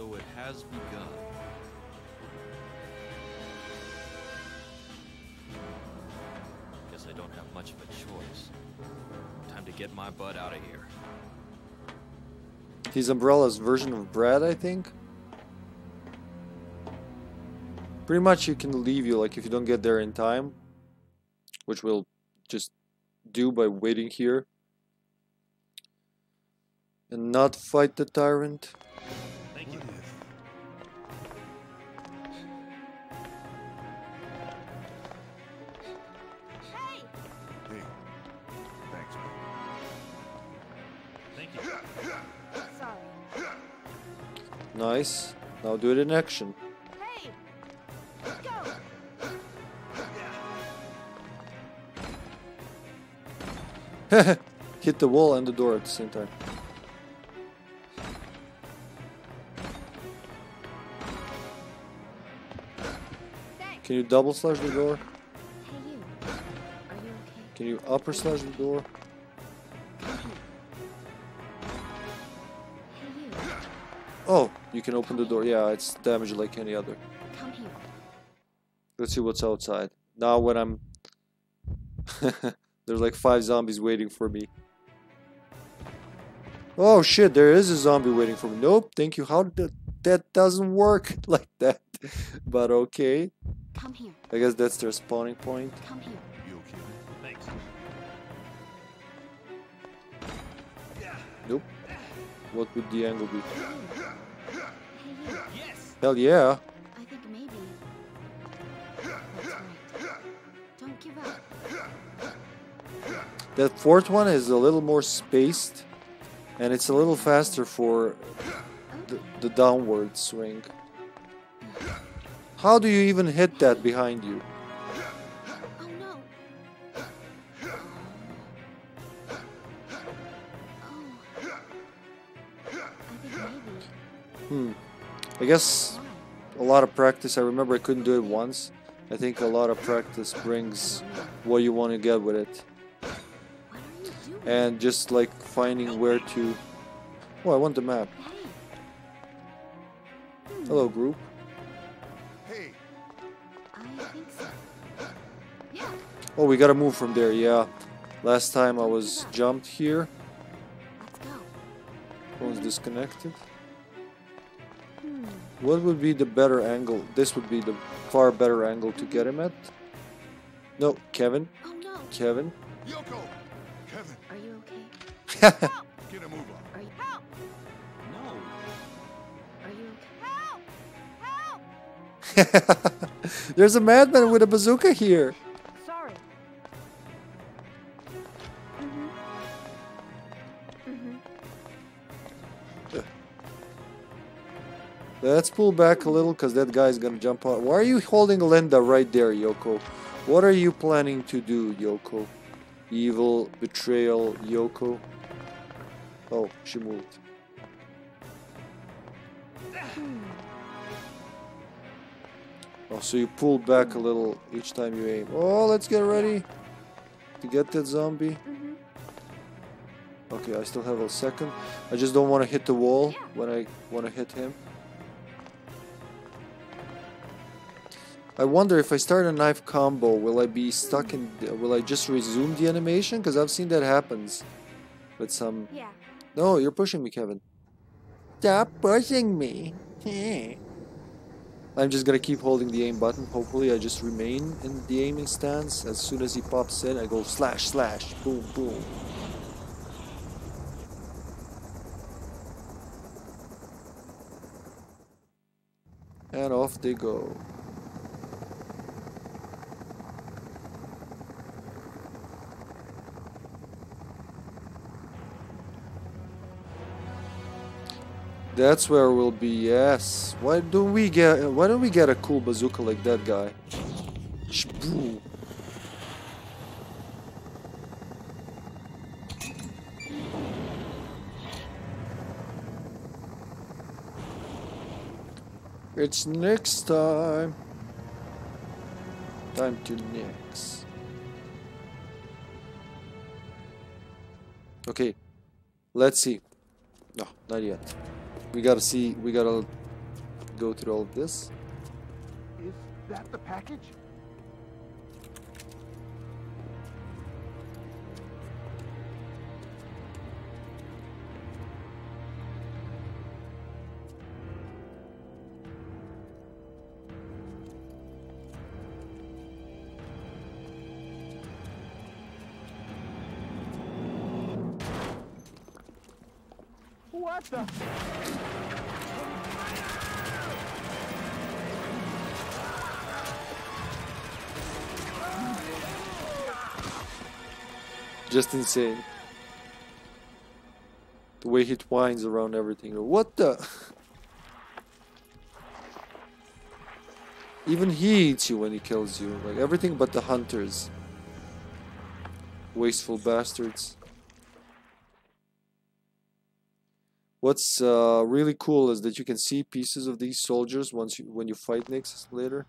So it has begun. Guess I don't have much of a choice. Time to get my butt out of here. He's Umbrella's version of Brad, I think. Pretty much, he can leave you like if you don't get there in time, which we'll just do by waiting here and not fight the tyrant. Nice. Now do it in action. Hey, go. [LAUGHS] Hit the wall and the door at the same time. Thanks. Can you double slash the door? Hey, you. Are you okay? Can you upper slash the door? You can open the door. Yeah, it's damaged like any other. Come here. Let's see what's outside. Now when I'm... [LAUGHS] There's like five zombies waiting for me. Oh shit, there is a zombie waiting for me. Nope, thank you. How did that... That doesn't work [LAUGHS] like that. But okay. Come here. I guess that's their spawning point. Come here. You okay. Thanks. Nope. What would the angle be? Hey, you. Yes! Hell yeah. I think maybe. Right. Don't give up. That fourth one is a little more spaced. And it's a little faster for the, the downward swing. How do you even hit that behind you? Oh no. Oh. Maybe. Hmm. I guess a lot of practice. I remember I couldn't do it once. I think a lot of practice brings what you want to get with it. What are you doing? And just like finding where to. Oh, I want the map. Hello, group. Hey, I think so. Yeah. Oh, we gotta move from there. Yeah. Last time I was jumped here. Let's go. Phone's disconnected. What would be the better angle? This would be the far better angle to get him at. No, Kevin. Oh no. Kevin. Yoko! Kevin, Are you okay? [LAUGHS] get a move on. Are you help? No! Are you okay? Help! Help! [LAUGHS] There's a madman with a bazooka here. Let's pull back a little because that guy's gonna jump out. Why are you holding Linda right there, Yoko? What are you planning to do, Yoko? Evil, betrayal, Yoko. Oh, she moved. Oh, so you pull back a little each time you aim. Oh, let's get ready to get that zombie. Mm-hmm. Okay, I still have a second. I just don't want to hit the wall when I want to hit him. I wonder if I start a knife combo, will I be stuck in... Will I just resume the animation? Because I've seen that happens with some... Yeah. No, you're pushing me, Kevin. Stop pushing me. [LAUGHS] I'm just gonna keep holding the aim button. Hopefully I just remain in the aiming stance. As soon as he pops in, I go slash, slash, boom, boom. And off they go. That's where we'll be. Yes. Why don't we get? Why don't we get a cool bazooka like that guy? Shboo. It's next time. Time to next. Okay. Let's see. No, not yet. We gotta see, we gotta go through all of this. Is that the package? What the? Just insane. The way he twines around everything. What the? Even he eats you when he kills you. Like everything but the hunters. Wasteful bastards. What's uh, really cool is that you can see pieces of these soldiers once you when you fight Nyx later.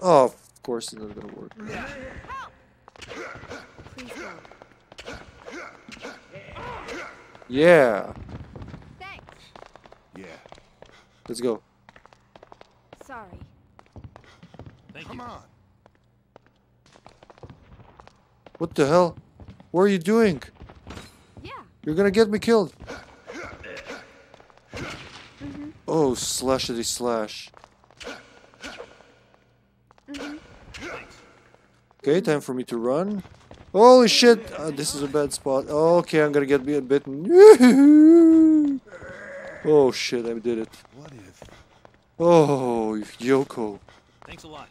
Oh, of course it's not gonna work. Please Yeah, Thanks. Yeah. let's go. Sorry. Thank Come you. on. What the hell? What are you doing? Yeah. You're gonna get me killed. Mm-hmm. Oh, slashity slash. Mm-hmm. Okay, time for me to run. Holy shit! Uh, this is a bad spot. Okay, I'm gonna get be- bitten. [LAUGHS] oh shit, I did it. What if? Oh, Yoko. Thanks a lot.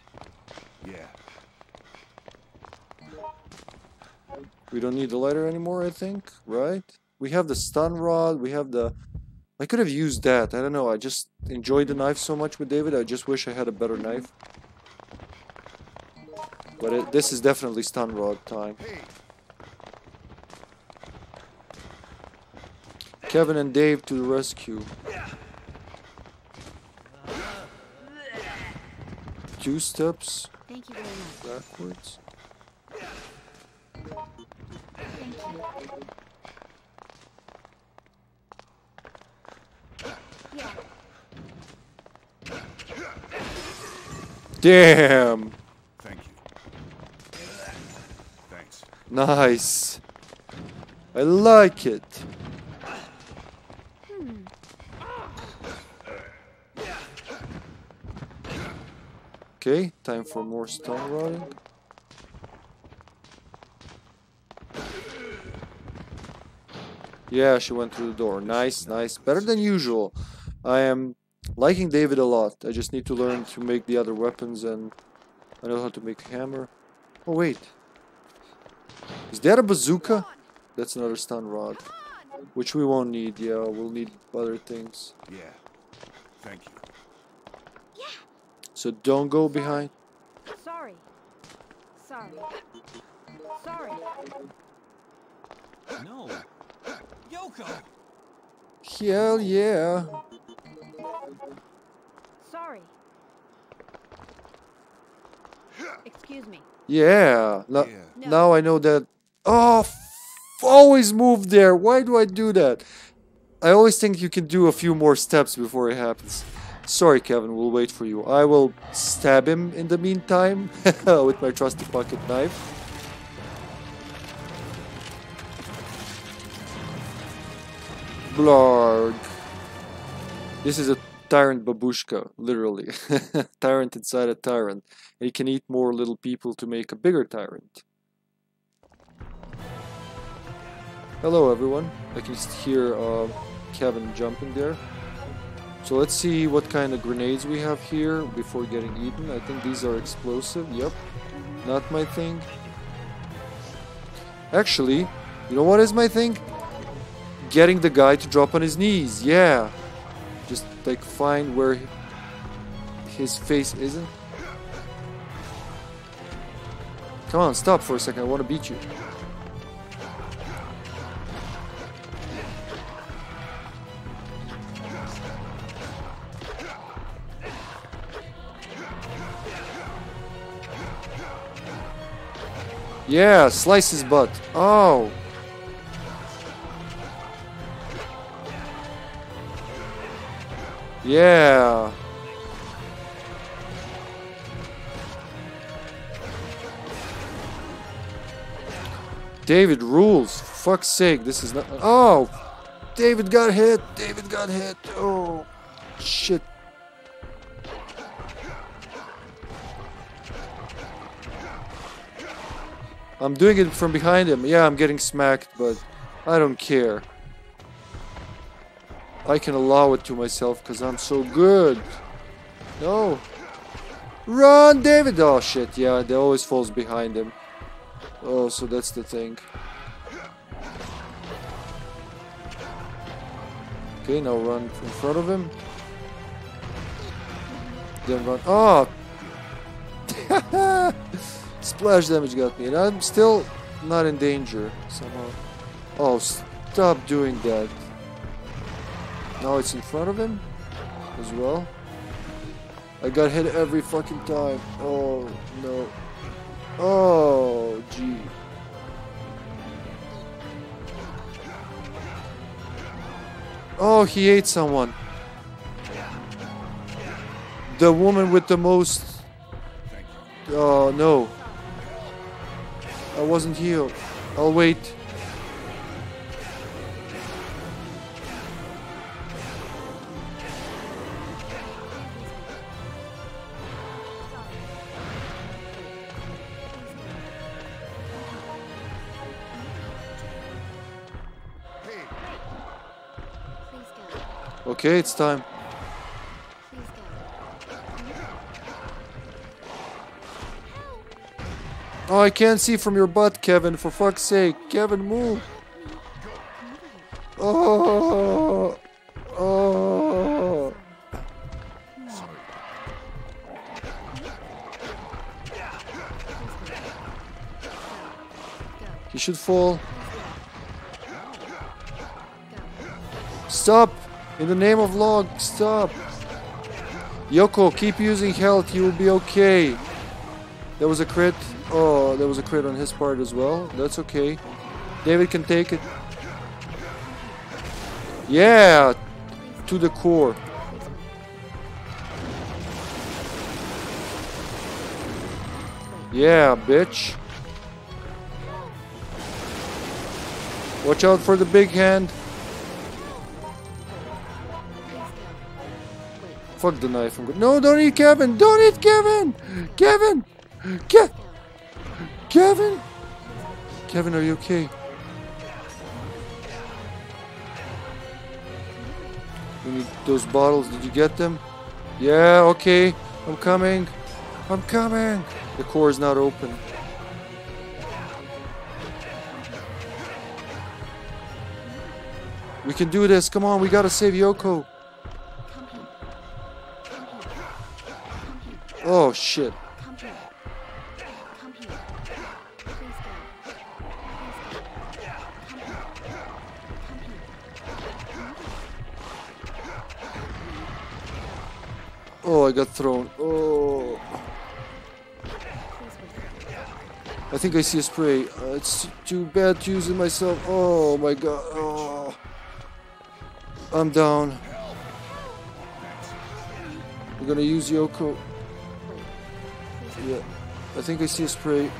Yeah. We don't need the lighter anymore, I think, right? We have the stun rod, we have the... I could have used that, I don't know, I just enjoyed the knife so much with David, I just wish I had a better knife. But it, this is definitely stun rod time. Kevin and Dave to the rescue. Two steps Thank you very much. backwards. Thank you. Damn! thank you. Thanks. Nice! I like it! Okay, time for more stone rolling. Yeah, she went through the door. Nice, nice. Better than usual. I am liking David a lot. I just need to learn to make the other weapons and I know how to make a hammer. Oh wait. Is that a bazooka? That's another stun rod. Which we won't need, yeah, we'll need other things. Yeah. Thank you. So don't go behind. Sorry. Sorry. Sorry. Sorry. No. Yoko! Hell yeah. Sorry. Excuse me. Yeah. No- Yeah. No. Now I know that. Oh, always move there. Why do I do that? I always think you can do a few more steps before it happens. Sorry, Kevin. We'll wait for you. I will stab him in the meantime [LAUGHS] with my trusty pocket knife. Blarg. This is a tyrant babushka, literally. [LAUGHS] tyrant inside a tyrant. And he can eat more little people to make a bigger tyrant. Hello everyone. I can hear uh, Kevin jumping there. So let's see what kind of grenades we have here before getting eaten. I think these are explosive. Yep. Not my thing. Actually, you know what is my thing? Getting the guy to drop on his knees. Yeah. Just like find where his face isn't. Come on, stop for a second. I want to beat you. Yeah, slice his butt. Oh. Yeah. David rules. Fuck's sake, this is not. Oh! David got hit. David got hit. Oh. Shit. I'm doing it from behind him. Yeah, I'm getting smacked, but I don't care. I can allow it to myself because I'm so good. No. Run, David! Oh shit, yeah, they always falls behind him. Oh, so that's the thing. Okay, now run in front of him. Then run. Oh! [LAUGHS] Splash damage got me, and I'm still not in danger somehow. Oh, stop doing that. Now it's in front of him as well. I got hit every fucking time. Oh, no. Oh, gee. Oh, he ate someone. The woman with the most. Oh, no. I wasn't healed. I'll wait. Okay, it's time. Oh, I can't see from your butt, Kevin. For fuck's sake. Kevin, move. Oh. Oh. He should fall. Stop! In the name of log, stop! Yoko, keep using health, you will be okay. There was a crit. Oh, there was a crit on his part as well. That's okay. David can take it. Yeah! To the core. Yeah, bitch. Watch out for the big hand. Fuck the knife. No, don't eat Kevin. Don't eat Kevin. Kevin. Ke- Kevin. Kevin, are you okay? We need those bottles. Did you get them? Yeah, okay. I'm coming. I'm coming. The core is not open. We can do this. Come on, we gotta save Yoko. Oh shit. Oh, I got thrown. Oh. I think I see a spray. Uh, it's too bad to use it myself. Oh my god. Oh. I'm down. We're gonna use Yoko. Yeah. I think I see a spray.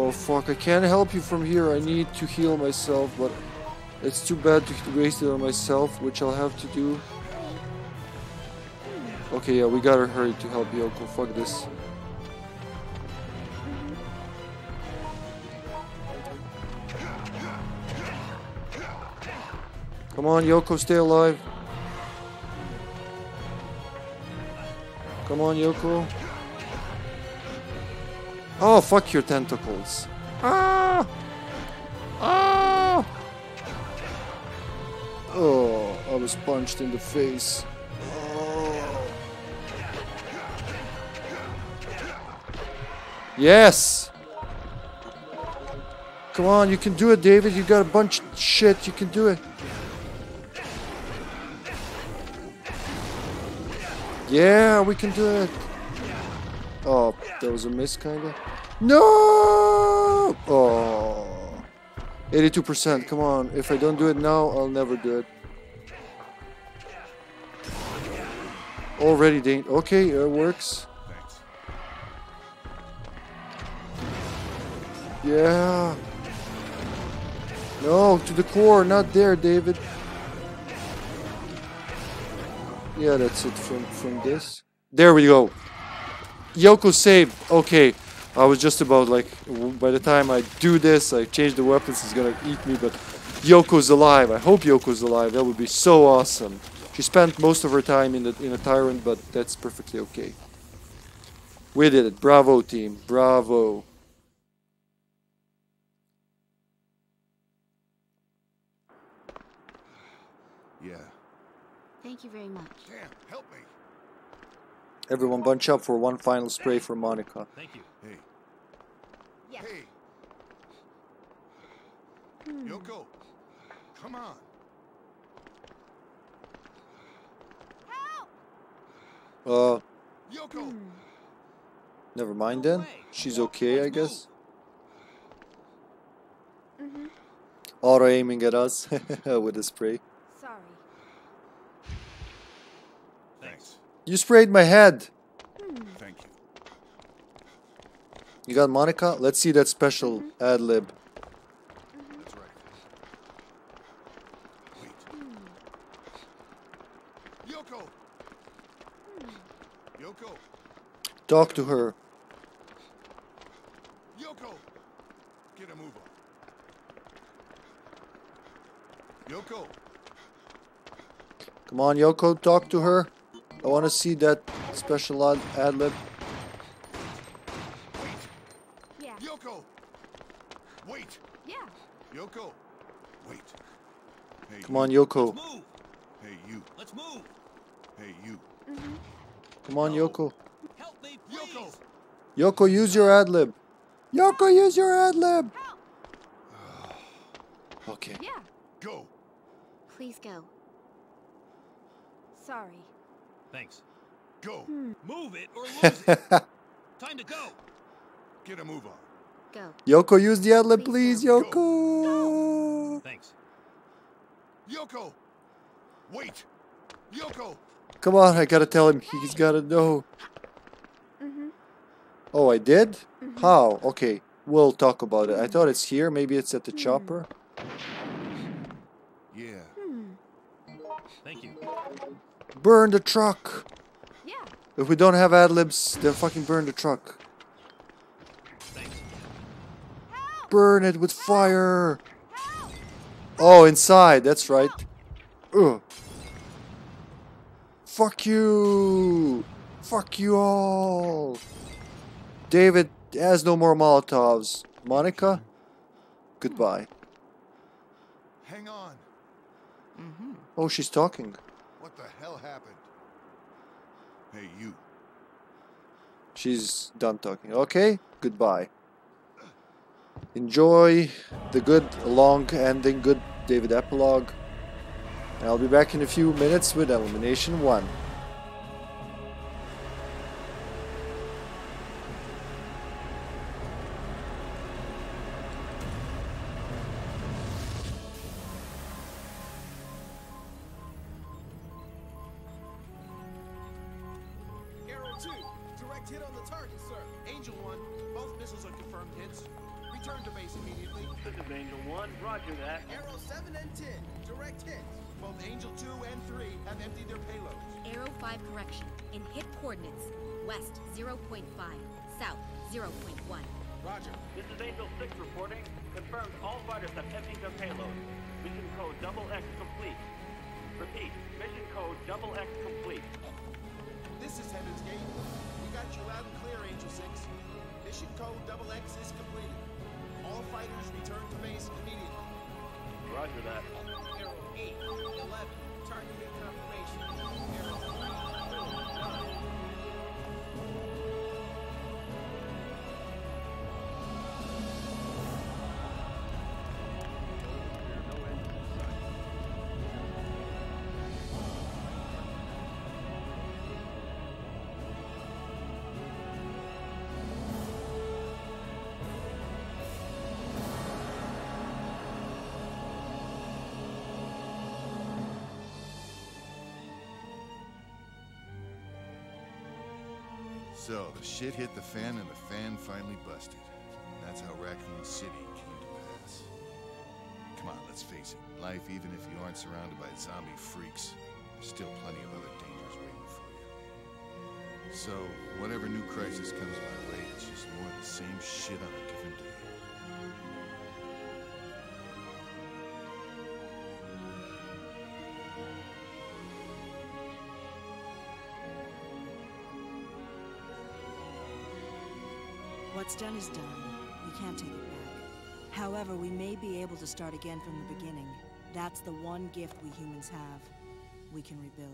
Oh fuck, I can't help you from here. I need to heal myself, but it's too bad to waste it on myself, which I'll have to do. Okay, yeah, we gotta hurry to help Yoko. Fuck this. Come on, Yoko, stay alive. Come on, Yoko. Oh, fuck your tentacles. Ah! Ah! Oh, I was punched in the face. Oh. Yes! Come on, you can do it, David. You got a bunch of shit. You can do it. Yeah, we can do it. Oh, that was a miss, kinda. No! Oh. 82%, come on. If I don't do it now, I'll never do it. Already, Dane. Okay, it works. Yeah. No, to the core, not there, David. Yeah, that's it from from this. There we go. Yoko saved. Okay, I was just about like, by the time I do this, I change the weapons, he's gonna eat me. But Yoko's alive. I hope Yoko's alive. That would be so awesome. She spent most of her time in the in a tyrant, but that's perfectly okay. We did it. Bravo, team. Bravo. Yeah. Thank you very much. Damn, help me. Everyone bunch up for one final spray for Monica. Thank you. Hey, Yes. hey. Yoko, come on. Help! Uh, Yoko, never mind then. She's okay, I guess. Mhm. Auto aiming at us [LAUGHS] with a spray. Sorry. thanks. You sprayed my head. Thank you. You got Monica? Let's see that special ad lib. That's right. Wait. Yoko. Yoko. Talk to her. Yoko. Get a move on. Yoko. Come on, Yoko, talk to her. I want to see that special ad, ad lib. Yeah. Yoko. Wait. Yeah. Yoko. Wait. Hey, Come you. on, Yoko. Move! Hey, you. Let's move! Hey, you. Mm-hmm. Come on, Yoko. Help me, please! Yoko. Yoko, use your ad lib. Yoko, use your ad lib. Okay. Yeah. Go. Please go. Sorry. Thanks. Go. Hmm. Move it or lose it! [LAUGHS] Time to go! Get a move on. Go. Yoko, use the ad lib, Please please, go. Yoko. Thanks. Yoko. Wait. Yoko. Come on, I gotta tell him. He's gotta know. Mm-hmm. Oh, I did? Mm-hmm. How? Okay, we'll talk about it. I mm-hmm. thought it's here. Maybe it's at the hmm. chopper. Yeah. Thank you. Burn the truck. Yeah. If we don't have ad libs, then fucking burn the truck. Thanks. Burn it with fire. Oh, inside. That's right. Ugh. Fuck you. Fuck you all. David has no more Molotovs. Monica, goodbye. Hang on. Oh, she's talking. What the hell happened? Hey, you. She's done talking. Okay, goodbye. enjoy the good long ending, good David epilogue. I'll be back in a few minutes with Elimination 1. Shit hit the fan and the fan finally busted. That's how Raccoon City came to pass. Come on, let's face it. Life, even if you aren't surrounded by zombie freaks, there's still plenty of other dangers waiting for you. So, whatever new crisis comes my way, it's just more of the same shit on a What's done is done. We can't take it back. However, we may be able to start again from the beginning. That's the one gift we humans have. We can rebuild.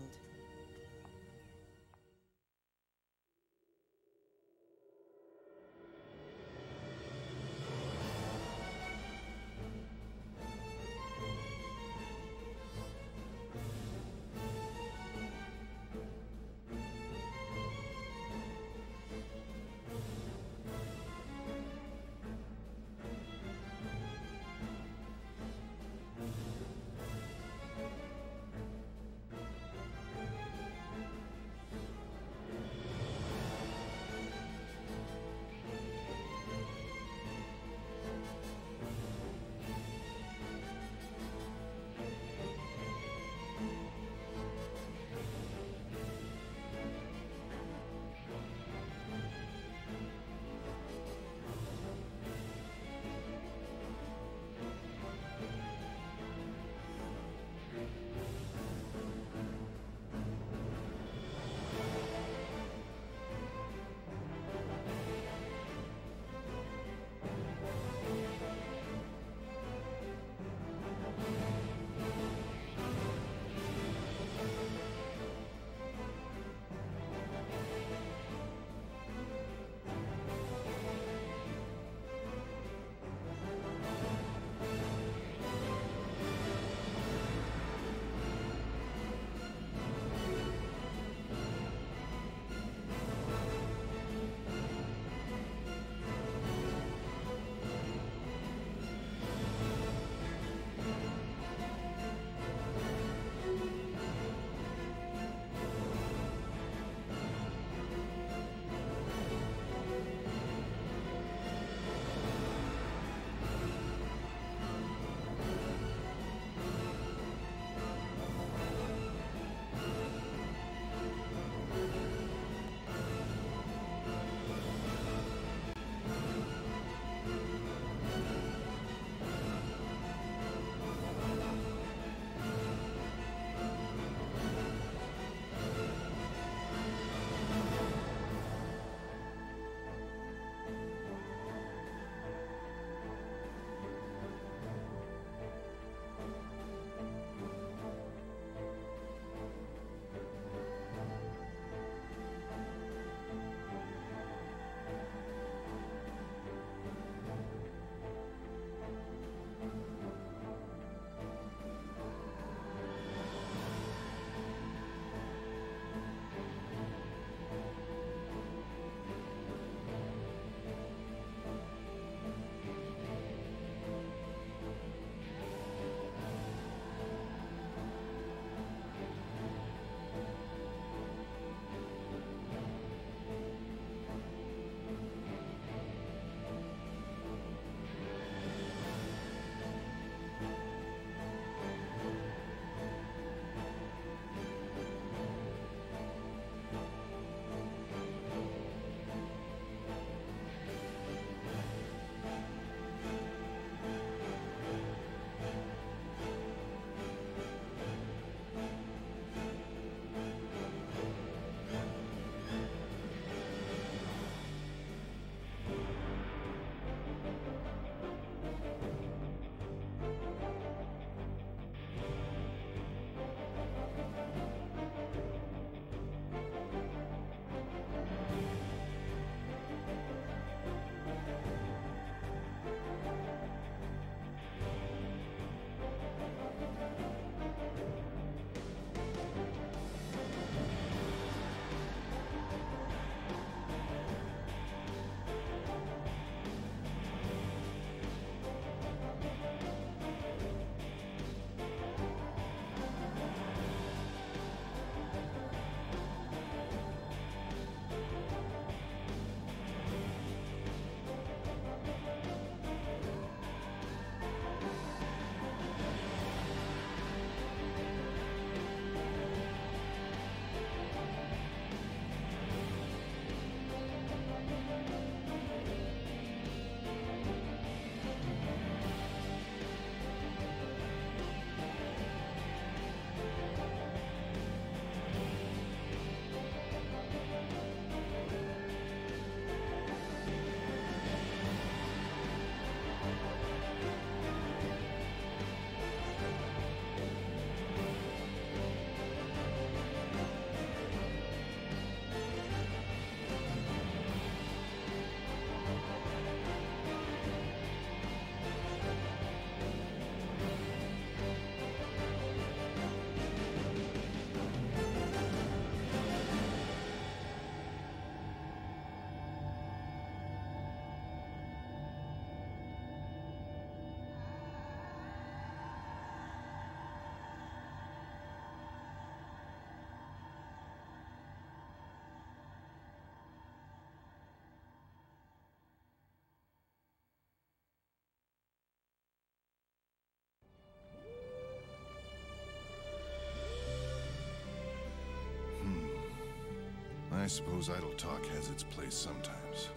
I suppose idle talk has its place sometimes.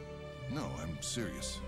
No, I'm serious.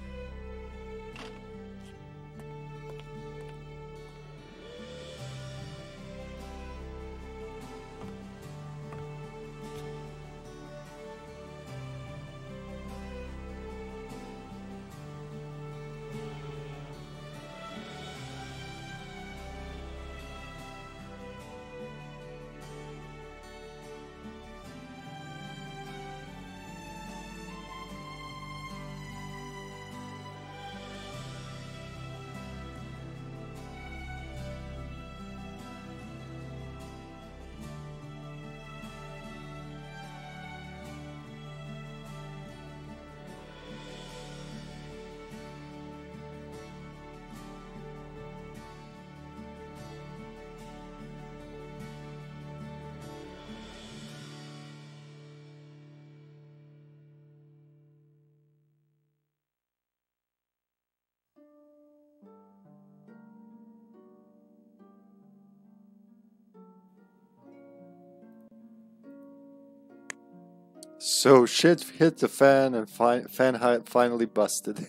So shit hit the fan and fi- fan finally busted.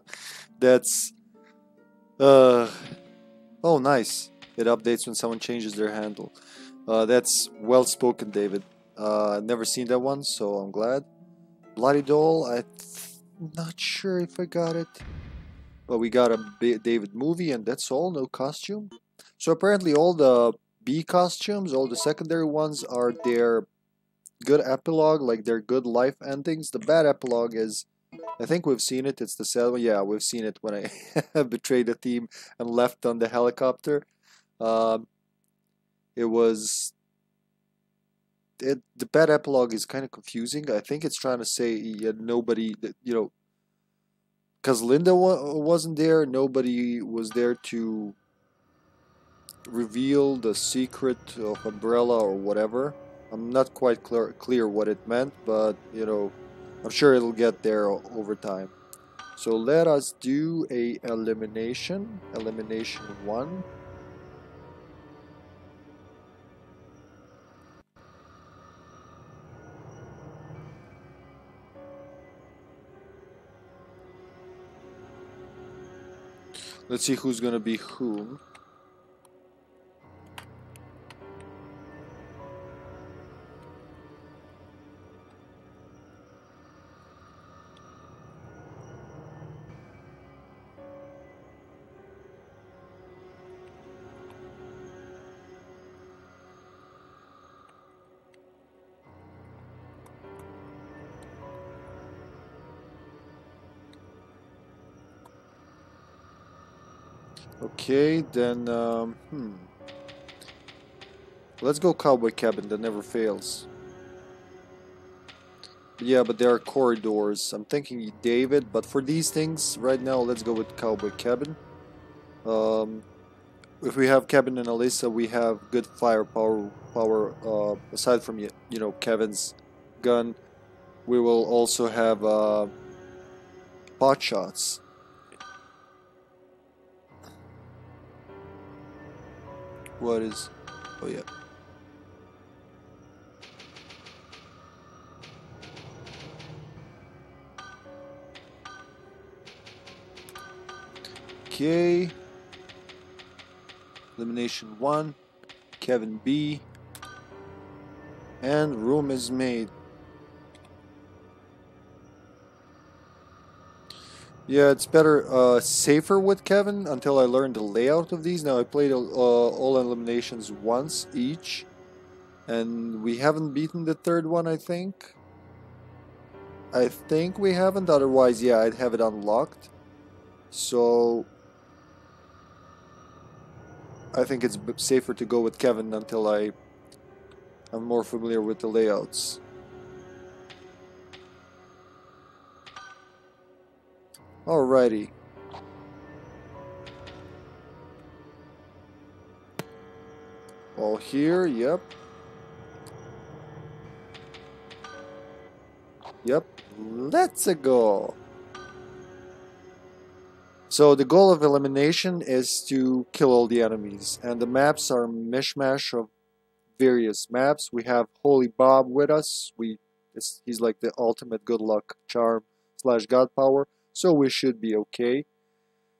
[LAUGHS] That's uh oh nice. It updates when someone changes their handle. Uh, that's well spoken, David. Uh, never seen that one, so I'm glad. Bloody Doll, I'm not sure if I got it. But we got a B- David movie, and that's all, no costume. So apparently, all the B costumes, all the secondary ones, are their good epilogue, like their good life endings. The bad epilogue is, I think we've seen it. It's the sad one. Yeah, we've seen it when I [LAUGHS] betrayed the team and left on the helicopter. Um, it was. It, the bad epilogue is kind of confusing. I think it's trying to say yeah, nobody, you know, because Linda wa- wasn't there, nobody was there to reveal the secret of Umbrella or whatever. I'm not quite clear, clear what it meant, but you know, I'm sure it'll get there over time. So let us do a elimination. Elimination one. Let's see who's gonna be whom. Okay, then, um, hmm. Let's go Cowboy Cabin, that never fails. Yeah, but there are corridors. I'm thinking David, but for these things, right now, let's go with Cowboy Cabin. Um, if we have Kevin and Alyssa, we have good firepower. Power uh, aside from you know Kevin's gun, we will also have uh, pot shots. What is? Oh yeah. Okay. Elimination 1. Kevin B. And room is made. Yeah, it's better, uh, safer with Kevin until I learn the layout of these. Now I played uh, all eliminations once each, and we haven't beaten the third one. I think. I think we haven't. Otherwise, yeah, I'd have it unlocked. So I think it's safer to go with Kevin until I, I am more familiar with the layouts. Alrighty. All here, yep. Yep, let's go. So the goal of elimination is to kill all the enemies, and the maps are mishmash of various maps. We have Holy Bob with us. We he's like the ultimate good luck charm slash god power, so we should be okay.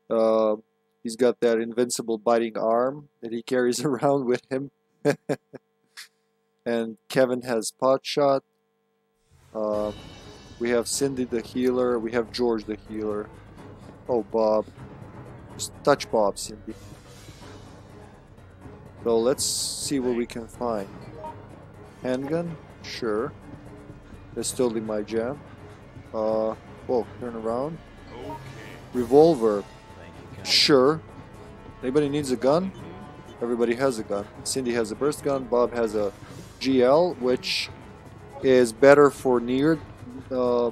Uh, he's got that invincible biting arm that he carries [LAUGHS] around with him. [LAUGHS] and Kevin has pot shot. Uh, we have Cindy the healer. We have George the healer. Oh, Bob. Just touch Bob, Cindy. So let's see what we can find. Handgun? Sure. That's totally my jam. Uh, whoa, turn around. Revolver? Thank you, Captain. Sure. Anybody needs a gun? Everybody has a gun. Cindy has a burst gun. Bob has a GL, which is better for near, uh,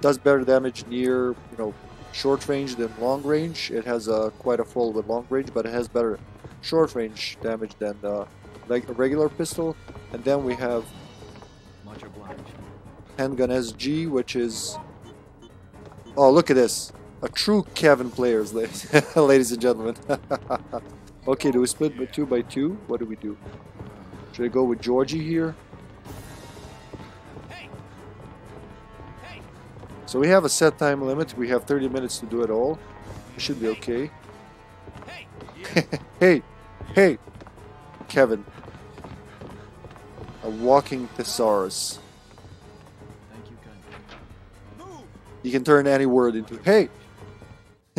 does better damage near, you know, short range than long range. It has uh, quite a full with long range, but it has better short range damage than uh, like a regular pistol. And then we have handgun SG, which is oh look at this, a true Kevin players, ladies, [LAUGHS] ladies and gentlemen. [LAUGHS] okay, do we split by two by two? What do we do? Should I go with Georgie here? Hey! Hey! So we have a set time limit. We have 30 minutes to do it all. It should be okay. Hey! [LAUGHS] hey, hey, Kevin. A walking thesaurus. Thank you kindly. You can turn any word into hey.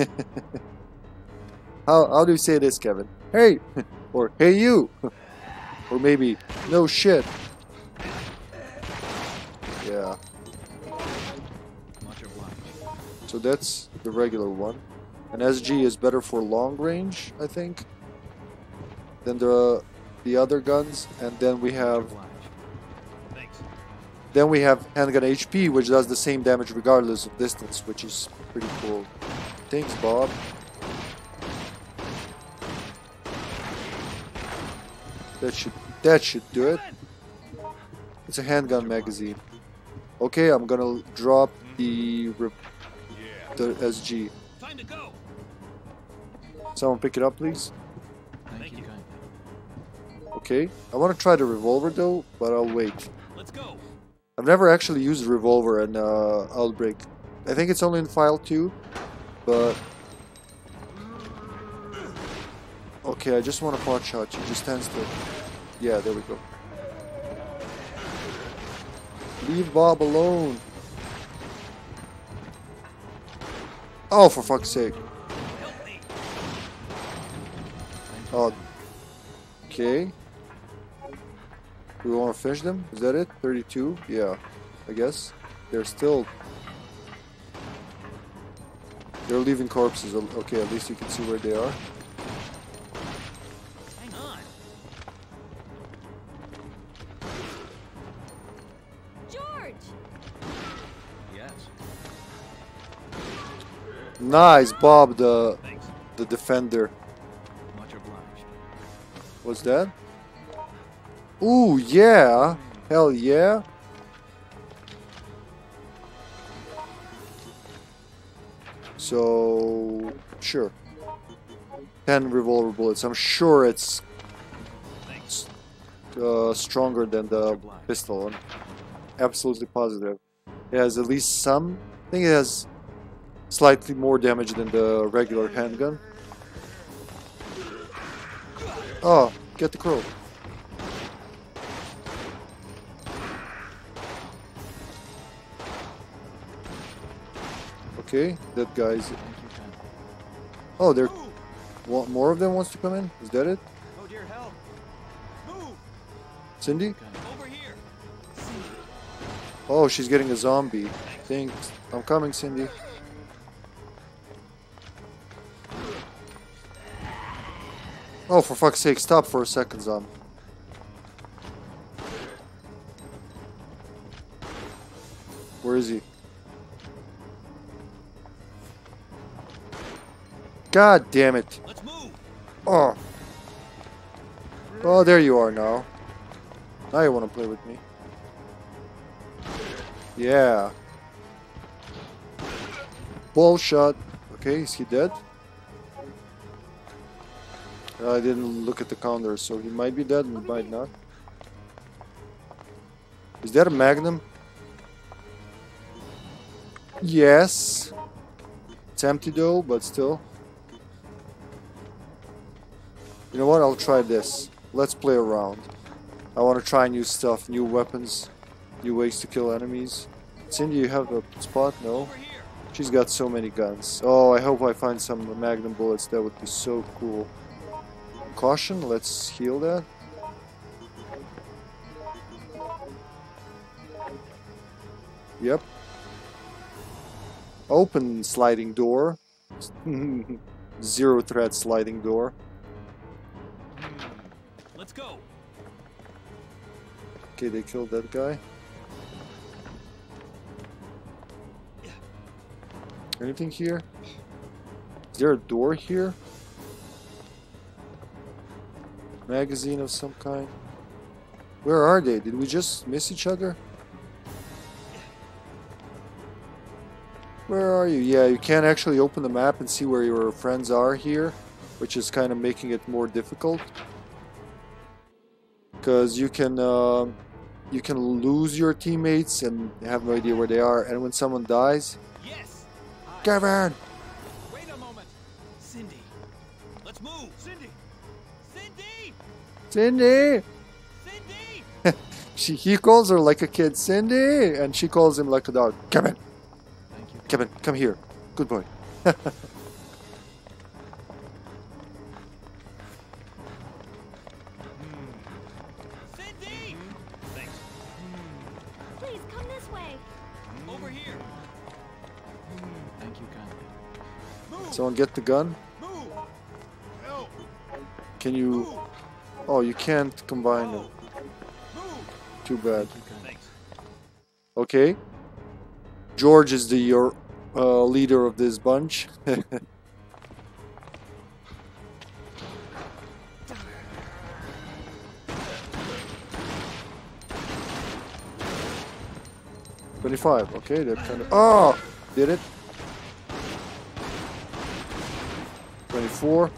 [LAUGHS] how how do you say this, Kevin? Hey, [LAUGHS] or hey you, or maybe no shit. Yeah. So that's the regular one, and SG is better for long range, I think, than the the other guns. And then we have then we have handgun HP, which does the same damage regardless of distance, which is pretty cool. Thanks, Bob. That should that should do it. It's a handgun magazine. Okay, I'm gonna drop the the SG. Time to go! Someone pick it up, please. Thank, you. Okay. I want to try the revolver though, but I'll wait. Let's go! I've never actually used a revolver in uh, Outbreak. I think it's only in File 2, but... Okay, I just want a pot shot. She just stands still. Yeah, there we go. Leave Bob alone. Oh, for fuck's sake. Oh. Okay. We want to finish them? Is that it? 32? Yeah. I guess. They're still... They're leaving corpses. Um, okay, at least you can see where they are. Hang on! George! Yes. Nice, Bob, the Thanks. the defender. Much obliged. What's that? Ooh, yeah. Hell yeah. So, sure. 10 revolver bullets. I'm sure it's uh, stronger than the pistol. I'm absolutely positive. It has at least some. I think it has slightly more damage than the regular handgun. Oh, get the crow. Okay, that guy's. Thank you kindly. Oh, there. One more of them wants to come in. Is that it, Oh dear, help! Move! Cindy? Over here! Oh, she's getting a zombie. Thanks. I'm coming, Cindy. Oh, for fuck's sake, stop for a second, zombie. Where is he? God damn it. Let's move! Oh. Oh, there you are now. Now you want to play with me. Yeah. Ball shot. Okay, is he dead? I didn't look at the counter, so he might be dead and might not. Is that a magnum? Yes. It's empty though, but still. You know what? I'll try this. Let's play around. I want to try new stuff, new weapons, new ways to kill enemies. Cindy, you have a spot? No? She's got so many guns. Oh, I hope I find some magnum bullets. That would be so cool. Caution, let's heal that. Yep. Open sliding door. [LAUGHS] Zero threat sliding door. Let's go. Okay, they killed that guy. Anything here? Is there a door here? Magazine of some kind? Where are they? Did we just miss each other? Where are you? Yeah, you can't actually open the map and see where your friends are here, which is kind of making it more difficult. Because you can uh, you can lose your teammates and have no idea where they are, and when someone dies, Yes. Kevin, Wait a moment. Cindy, let's move. Cindy. Cindy. Cindy. Cindy. [LAUGHS] She he calls her like a kid, Cindy, and she calls him like a dog. Kevin, Thank you. Kevin, come here. Good boy. [LAUGHS] Over here. Thank you kindly. Move. Someone get the gun. Move. Help! Can you? Move. Oh, you can't combine them. Too bad. Thanks. Okay. George is the your uh, leader of this bunch. [LAUGHS] Twenty-five. Okay, that kind of. Oh, did it? Twenty-four.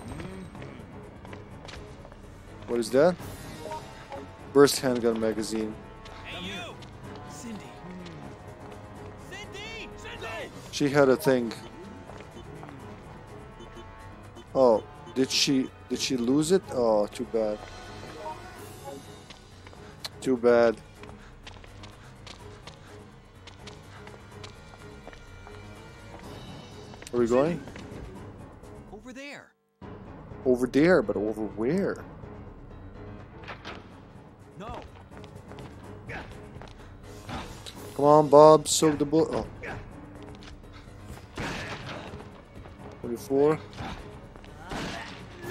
What is that? Burst handgun magazine. Hey. Cindy. Cindy. Cindy. She had a thing. Oh, did she did she lose it? Oh, too bad. Too bad. We going? Over there. Over there, but over where? No. Come on, Bob, soak the bullet. Oh. 24.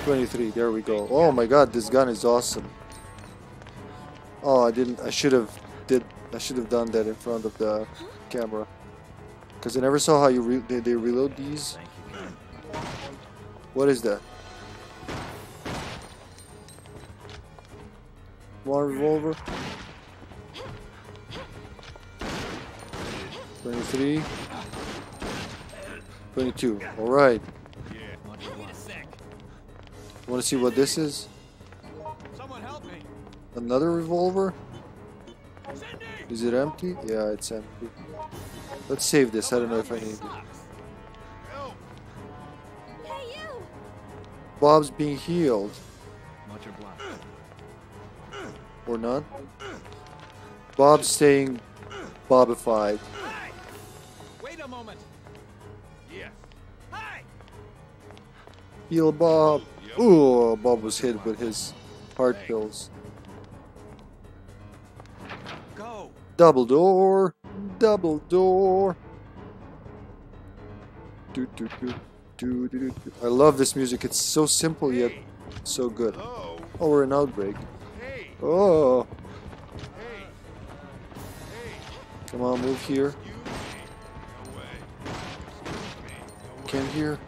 23, there we go. Oh my god, this gun is awesome. Oh, I didn't, I should have did, I should have done that in front of the camera. Because I never saw how you re they, they reload these. Thank you kindly. What is that? One revolver. 23. 22. Alright. Much Wait a obliged. sec. Want to see what this is? Someone help me. Another revolver? Is it empty? Yeah, it's empty. Let's save this. I don't know if I need it. Help! Hey, you. Bob's being healed. Or not? Bob's staying bobified. Wait a moment. Yes. Hi. Heal Bob. Ooh, Bob was hit with his heart pills. Go. Double door. Double door. Do, do, do, do, do, do. I love this music. It's so simple yet so good. Hello. Oh, we're in outbreak. Hey. Oh, Hey. Hey. come on, move here. Excuse me. No way. Excuse me. No way. Can't hear.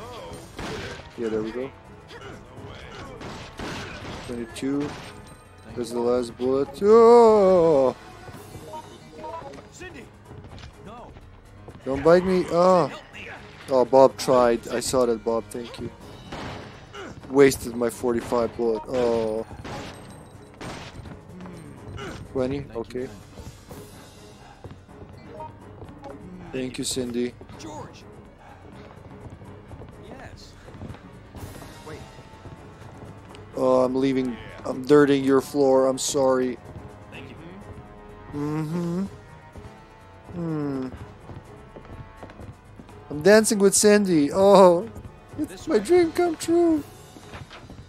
Oh. Yeah, there we go. 22. There's the last bullet. Oh, don't bite me. Oh, oh, Bob tried. I saw that, Bob. Thank you. Wasted my 45 bullet. Oh. 20. Okay. Thank you, Cindy. George. Yes. Wait. Oh, I'm leaving. I'm dirtying your floor. I'm sorry. Thank you. Mm-hmm. Hmm. I'm dancing with Cindy. Oh, it's my dream come true.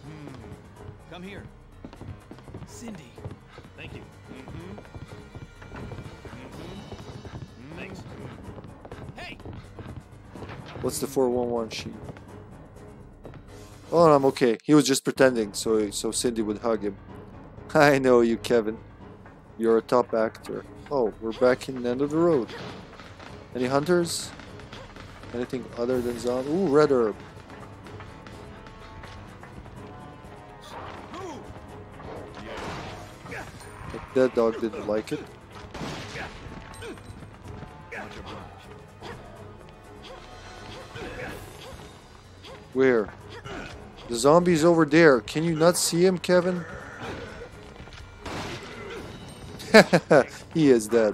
Hmm. Come here. Cindy. Thank you. Mm-hmm. Thanks. Hey. What's the 411 sheet? Oh, I'm okay. He was just pretending, so so Cindy would hug him. [LAUGHS] I know you, Kevin. You're a top actor. Oh, we're back in the end of the road. Any hunters? Anything other than zombie? Ooh, red herb. That dog didn't like it. Where? The zombie's over there. Can you not see him, Kevin? [LAUGHS] he is dead.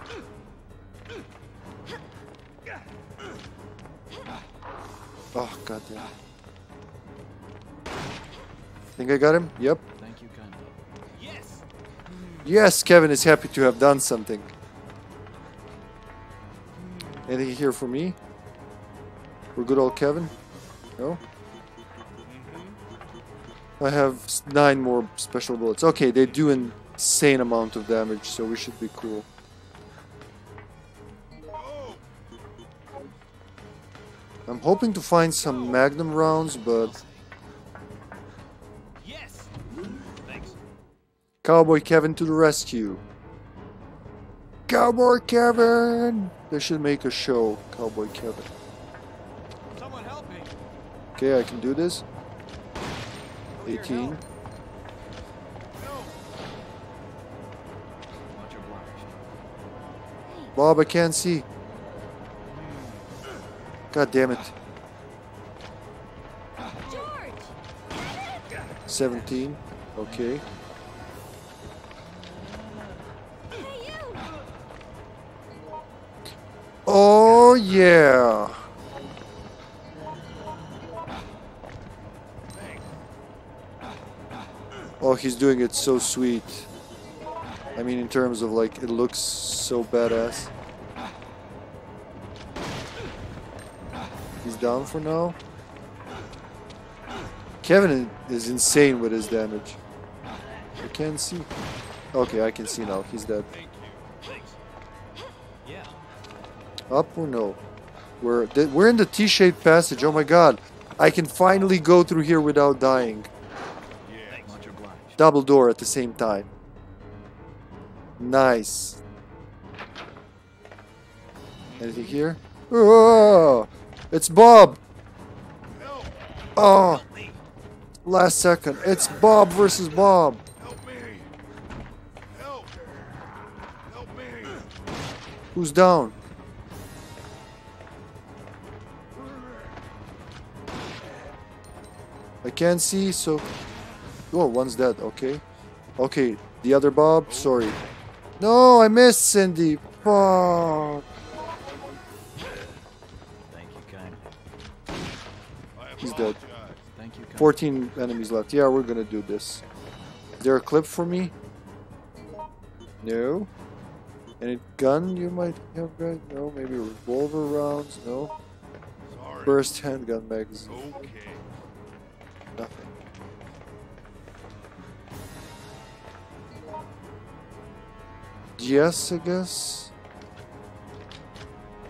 Think I got him? Yep. Thank you kindly. Yes. Yes, Kevin is happy to have done something. Anything here for me? For good old Kevin? No? I have nine more special bullets. Okay, they do an insane amount of damage, so we should be cool. I'm hoping to find some magnum rounds, but Cowboy Kevin to the rescue. Cowboy Kevin! They should make a show, Cowboy Kevin. Someone help me. Okay, I can do this. 18. Bob, I can't see. God damn it. 17. Okay. Oh, yeah. Oh, he's doing it so sweet. I mean, in terms of like, it looks so badass. He's down for now. Kevin is insane with his damage. I can't see. Okay, I can see now. He's dead. Up or no? We're we're in the T-shaped passage. Oh my god! I can finally go through here without dying. Double door at the same time. Nice. Anything here? Oh, it's Bob. Oh, last second. It's Bob versus Bob. Who's down? I can't see, so... Oh, one's dead, okay. Okay, the other Bob, sorry. No, I missed Cindy. Fuck. Thank you kindly. He's dead. Thank you kindly. 14 enemies left. Yeah, we're gonna do this. Is there a clip for me? No. Any gun you might have, guys? No. Maybe revolver rounds? No. Sorry. Burst handgun magazine? Okay. Yes, I guess.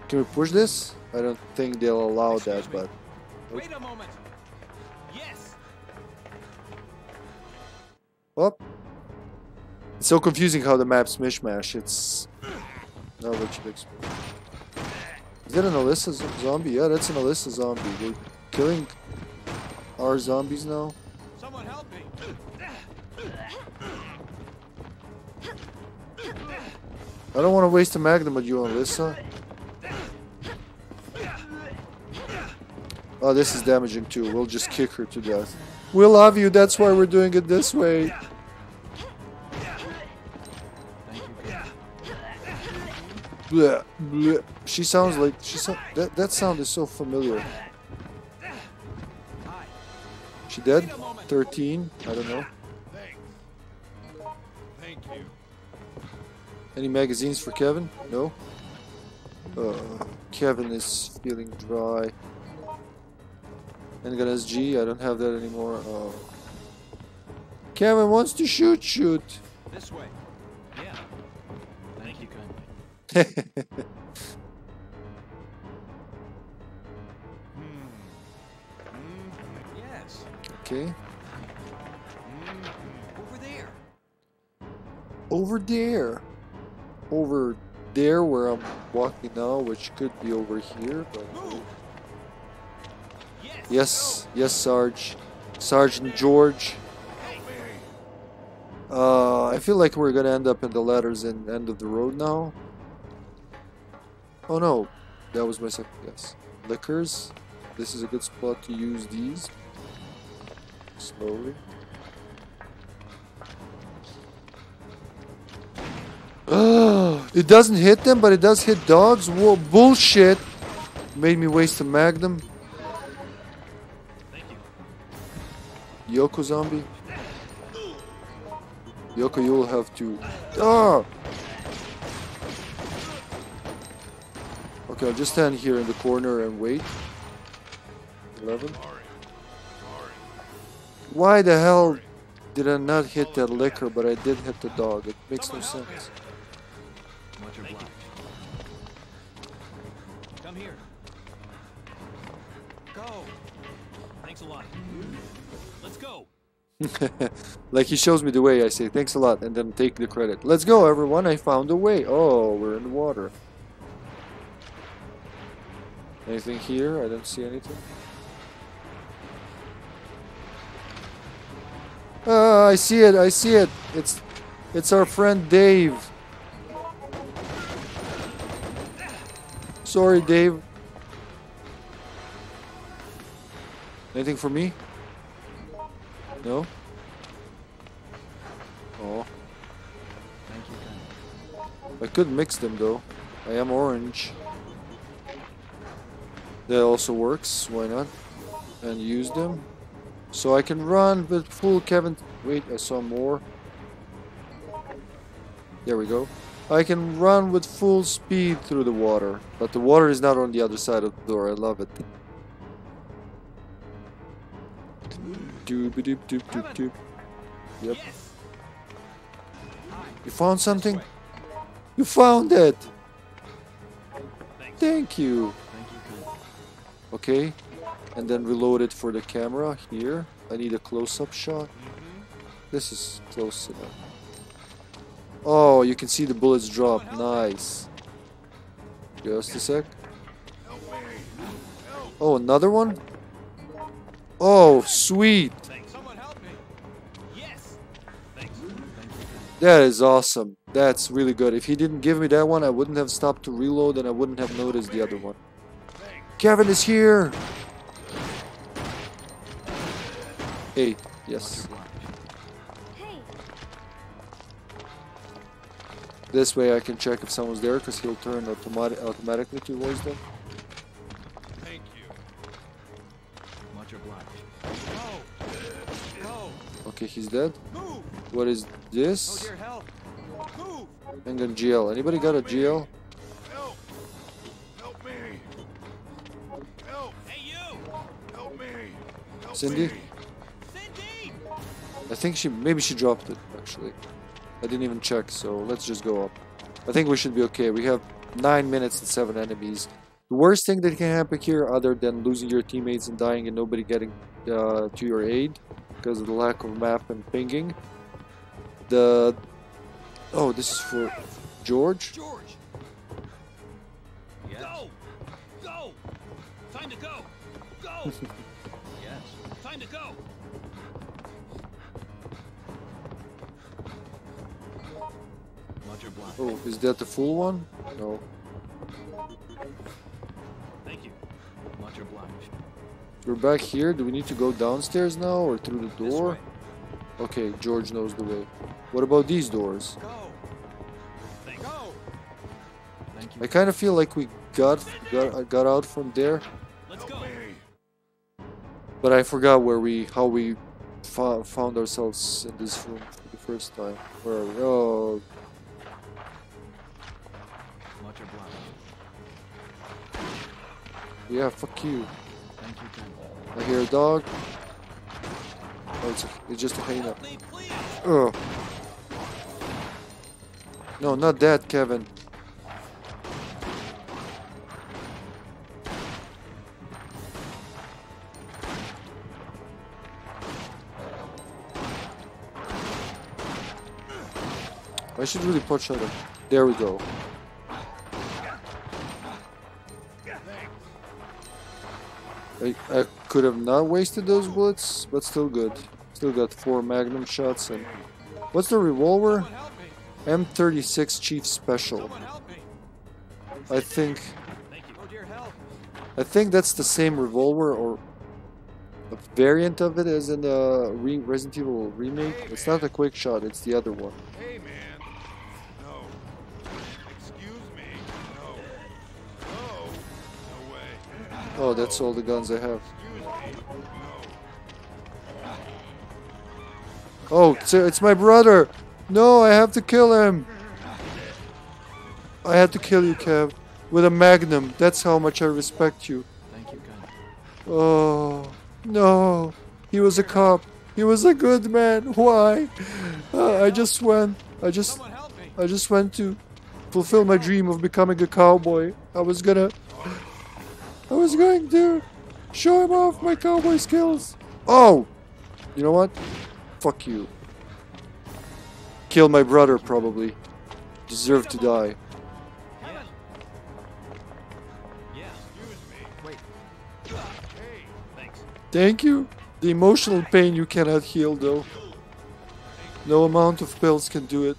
Can we push this? I don't think they'll allow that, me. but Wait a moment. Yes. well, it's so confusing how the map's mishmash. It's not what you'd expect. Is that an Alyssa zombie? Yeah, that's an Alyssa zombie. They're killing our zombies now. I don't want to waste a magnum on you, Alyssa. Oh, this is damaging too. We'll just kick her to death. We love you, that's why we're doing it this way. Bleh, bleh. She sounds like she so, that that sound is so familiar. She dead? 13? I don't know. Any magazines for Kevin? No. Uh, Kevin is feeling dry. And Handgun SG, I don't have that anymore. Oh. Kevin wants to shoot, shoot. This way. Yeah. Thank you kindly. Hmm. Hmm. Yes. okay. Hmm. Over there. Over there. Over there where I'm walking now, which could be over here, but Yes. yes, Sarge. Sergeant George. Uh, I feel like we're gonna end up in the letters and end of the road now. Oh no, that was my second guess. Lickers. This is a good spot to use these. Slowly. It doesn't hit them, but it does hit dogs. Whoa, bullshit! Made me waste a magnum. Yoko zombie. Yoko, you'll have to. Ah! Okay, I'll just stand here in the corner and wait. 11. Why the hell did I not hit that licker, but I did hit the dog? It makes no sense. Much obliged. Come here. Go. Thanks a lot. Let's go. [LAUGHS] like he shows me the way, I say thanks a lot, and then take the credit. Let's go, everyone! I found a way. Oh, we're in the water. Anything here? I don't see anything. Ah, I see it! I see it! It's, it's our friend Dave. Sorry, Dave. Anything for me? No? Oh. Thank you. I could mix them though. I am orange. That also works, why not? And use them. So I can run with full Kevin. Wait, I saw more. There we go. I can run with full speed through the water. But the water is not on the other side of the door. I love it. Doop doop doop doop doop. Yep. You found something? You found it! Thank you. Okay. And then reload it for the camera here. I need a close-up shot. This is close enough. Oh, you can see the bullets drop. Nice. Just a sec. Oh, another one? Oh, sweet. That is awesome. That's really good. If he didn't give me that one, I wouldn't have stopped to reload and I wouldn't have noticed the other one. Kevin is here! Hey, yes. This way I can check if someone's there because he'll turn automatic automatically towards them. Thank you. Much obliged. Go. Go. Okay, he's dead. Move. What is Oh this? dear, help. Move. Handgun GL. Anybody got a GL? Help! Help me! Help! Hey you. Help me! Help Cindy? me! Cindy. I think she maybe she dropped it actually. I didn't even check, so let's just go up. I think we should be okay. We have nine minutes and seven enemies. The worst thing that can happen here, other than losing your teammates and dying and nobody getting uh, to your aid because of the lack of map and pinging. The oh, this is for George. George. Yes. Go. Go. Time to go. Go. [LAUGHS] Oh, is that the full one? No. Thank you. Much obliged. We're back here. Do we need to go downstairs now or through the door? Okay, George knows the way. What about these doors? Go. Thanks. Go. Thank I kind of feel like we got got got out from there, Let's go. but I forgot where we how we found ourselves in this room for the first time. Where are we? Oh, yeah, fuck you. Thank you, Ken. I hear a dog. Oh, it's, a, it's just a hyena. Help me, please. Ugh. No, not that, Kevin. I should really punch at him. There we go. I, I could have not wasted those bullets, but still good. Still got four magnum shots and... What's the revolver? M36 Chief Special. Someone help me. I think... Oh. I think that's the same revolver or a variant of it as in the Resident Evil remake. It's not a quick shot, it's the other one. Oh, that's all the guns I have. Excuse me. No. Oh, it's, it's my brother! No, I have to kill him! I had to kill you, Kev. With a magnum. That's how much I respect you. Thank you, Ken. Oh, no. He was a cop. He was a good man. [LAUGHS] Why? Uh, I just went. I just. Someone help me. I just went to fulfill my dream of becoming a cowboy. I was gonna. I was going to show him off my cowboy skills. Oh! You know what? Fuck you. Kill my brother, probably. Deserve to die. Thank you. The emotional pain you cannot heal, though. No amount of pills can do it.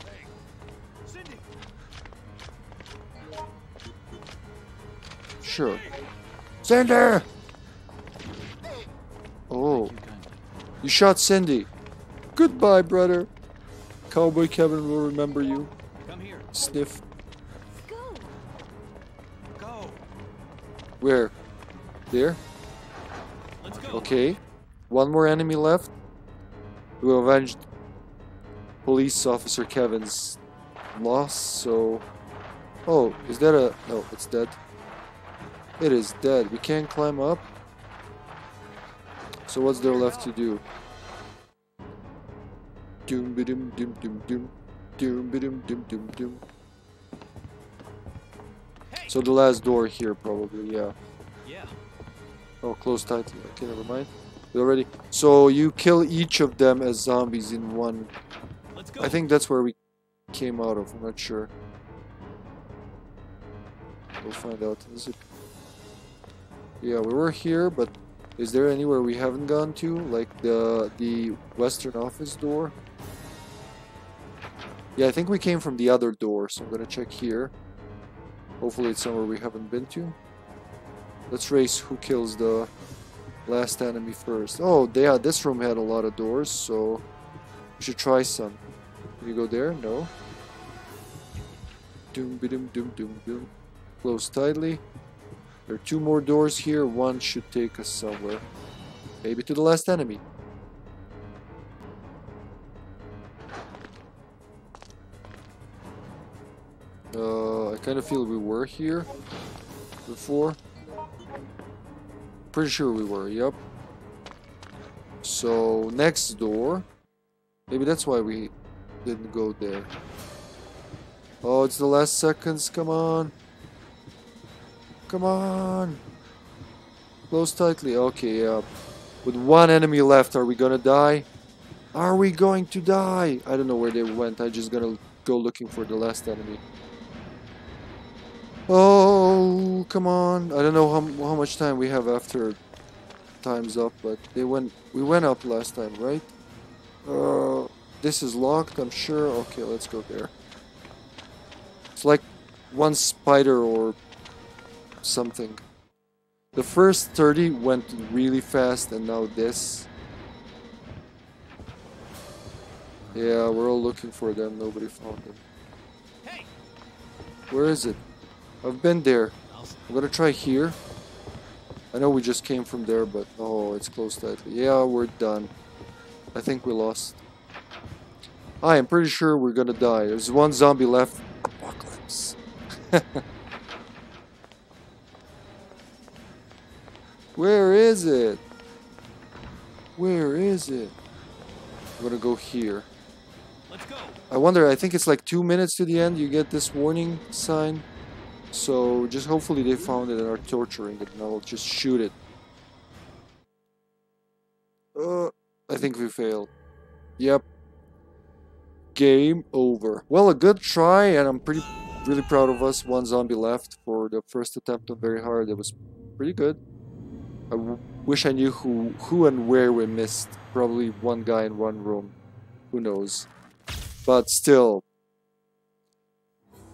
Sure. Cinder! Oh, you, you shot Cindy. Goodbye, brother. Cowboy Kevin will remember you. Come here. Sniff. Go. Go. Where? There? Let's go. Okay. One more enemy left. We avenged police officer Kevin's loss, so... Oh, is that a... No, it's dead. It is dead. We can't climb up. So what's there left to do? Doom ba doom doom doom doom. Doom ba doom doom doom doom. So the last door here probably, yeah. Yeah. Oh, close tightly. Okay, never mind. We already. So you kill each of them as zombies in one. Let's go. I think that's where we came out of. I'm not sure. We'll find out. Is it? Yeah, we were here, but is there anywhere we haven't gone to, like the the western office door? Yeah, I think we came from the other door, so I'm gonna check here. Hopefully, it's somewhere we haven't been to. Let's race who kills the last enemy first. Oh, yeah, this room had a lot of doors, so we should try some. Can you go there? No. Doom, doom, doom, doom, doom. Close tightly. There are two more doors here. One should take us somewhere. Maybe to the last enemy. Uh, I kind of feel we were here before. Pretty sure we were, yep. So, next door. Maybe that's why we didn't go there. Oh, it's the last seconds. Come on. Come on. Close tightly. Okay, yeah. With one enemy left, are we gonna die? Are we going to die? I don't know where they went. I'm just gonna go looking for the last enemy. Oh, come on. I don't know how, how much time we have after time's up, but they went we went up last time, right? Uh, this is locked, I'm sure. Okay, let's go there. It's like one spider or something. The first 30 went really fast and now this. Yeah, we're all looking for them. Nobody found them. Where is it? I've been there. I'm gonna try here. I know we just came from there, but oh, it's close tightly. Yeah, we're done. I think we lost. I am pretty sure we're gonna die. There's one zombie left. Apocalypse. [LAUGHS] Where is it? Where is it? I'm gonna go here. Let's go. I wonder, I think it's like two minutes to the end, you get this warning sign. So just hopefully they found it and are torturing it and I'll just shoot it. Uh, I think we failed. Yep. Game over. Well, a good try and I'm pretty, really proud of us. One zombie left for the first attempt on Very Hard. It was pretty good. I w- wish I knew who, who and where we missed. Probably one guy in one room. Who knows? but still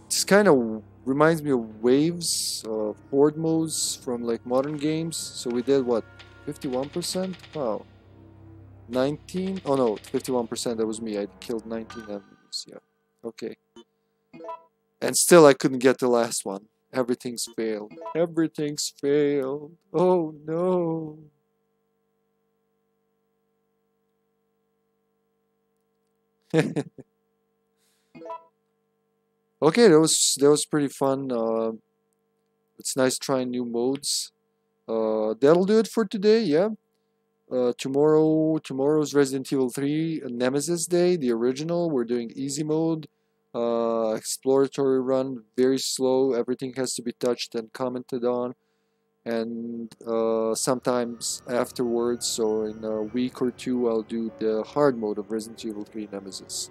this kind of reminds me of waves of horde modes from like modern games. So we did what 51% wow. 19 oh no 51% that was me. I killed 19 enemies. Yeah. Okay. And still I couldn't get the last one everything's failed everything's failed oh no [LAUGHS] Okay, that was that was pretty fun. Uh, it's nice trying new modes. Uh, that'll do it for today. Yeah. Uh, tomorrow, tomorrow's Resident Evil 3 Nemesis Day, the original. We're doing easy mode, uh, exploratory run, very slow. Everything has to be touched and commented on, and uh, sometimes afterwards. So in a week or two, I'll do the hard mode of Resident Evil 3 Nemesis.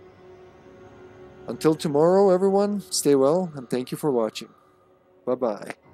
Until tomorrow, everyone, stay well and thank you for watching. Bye bye.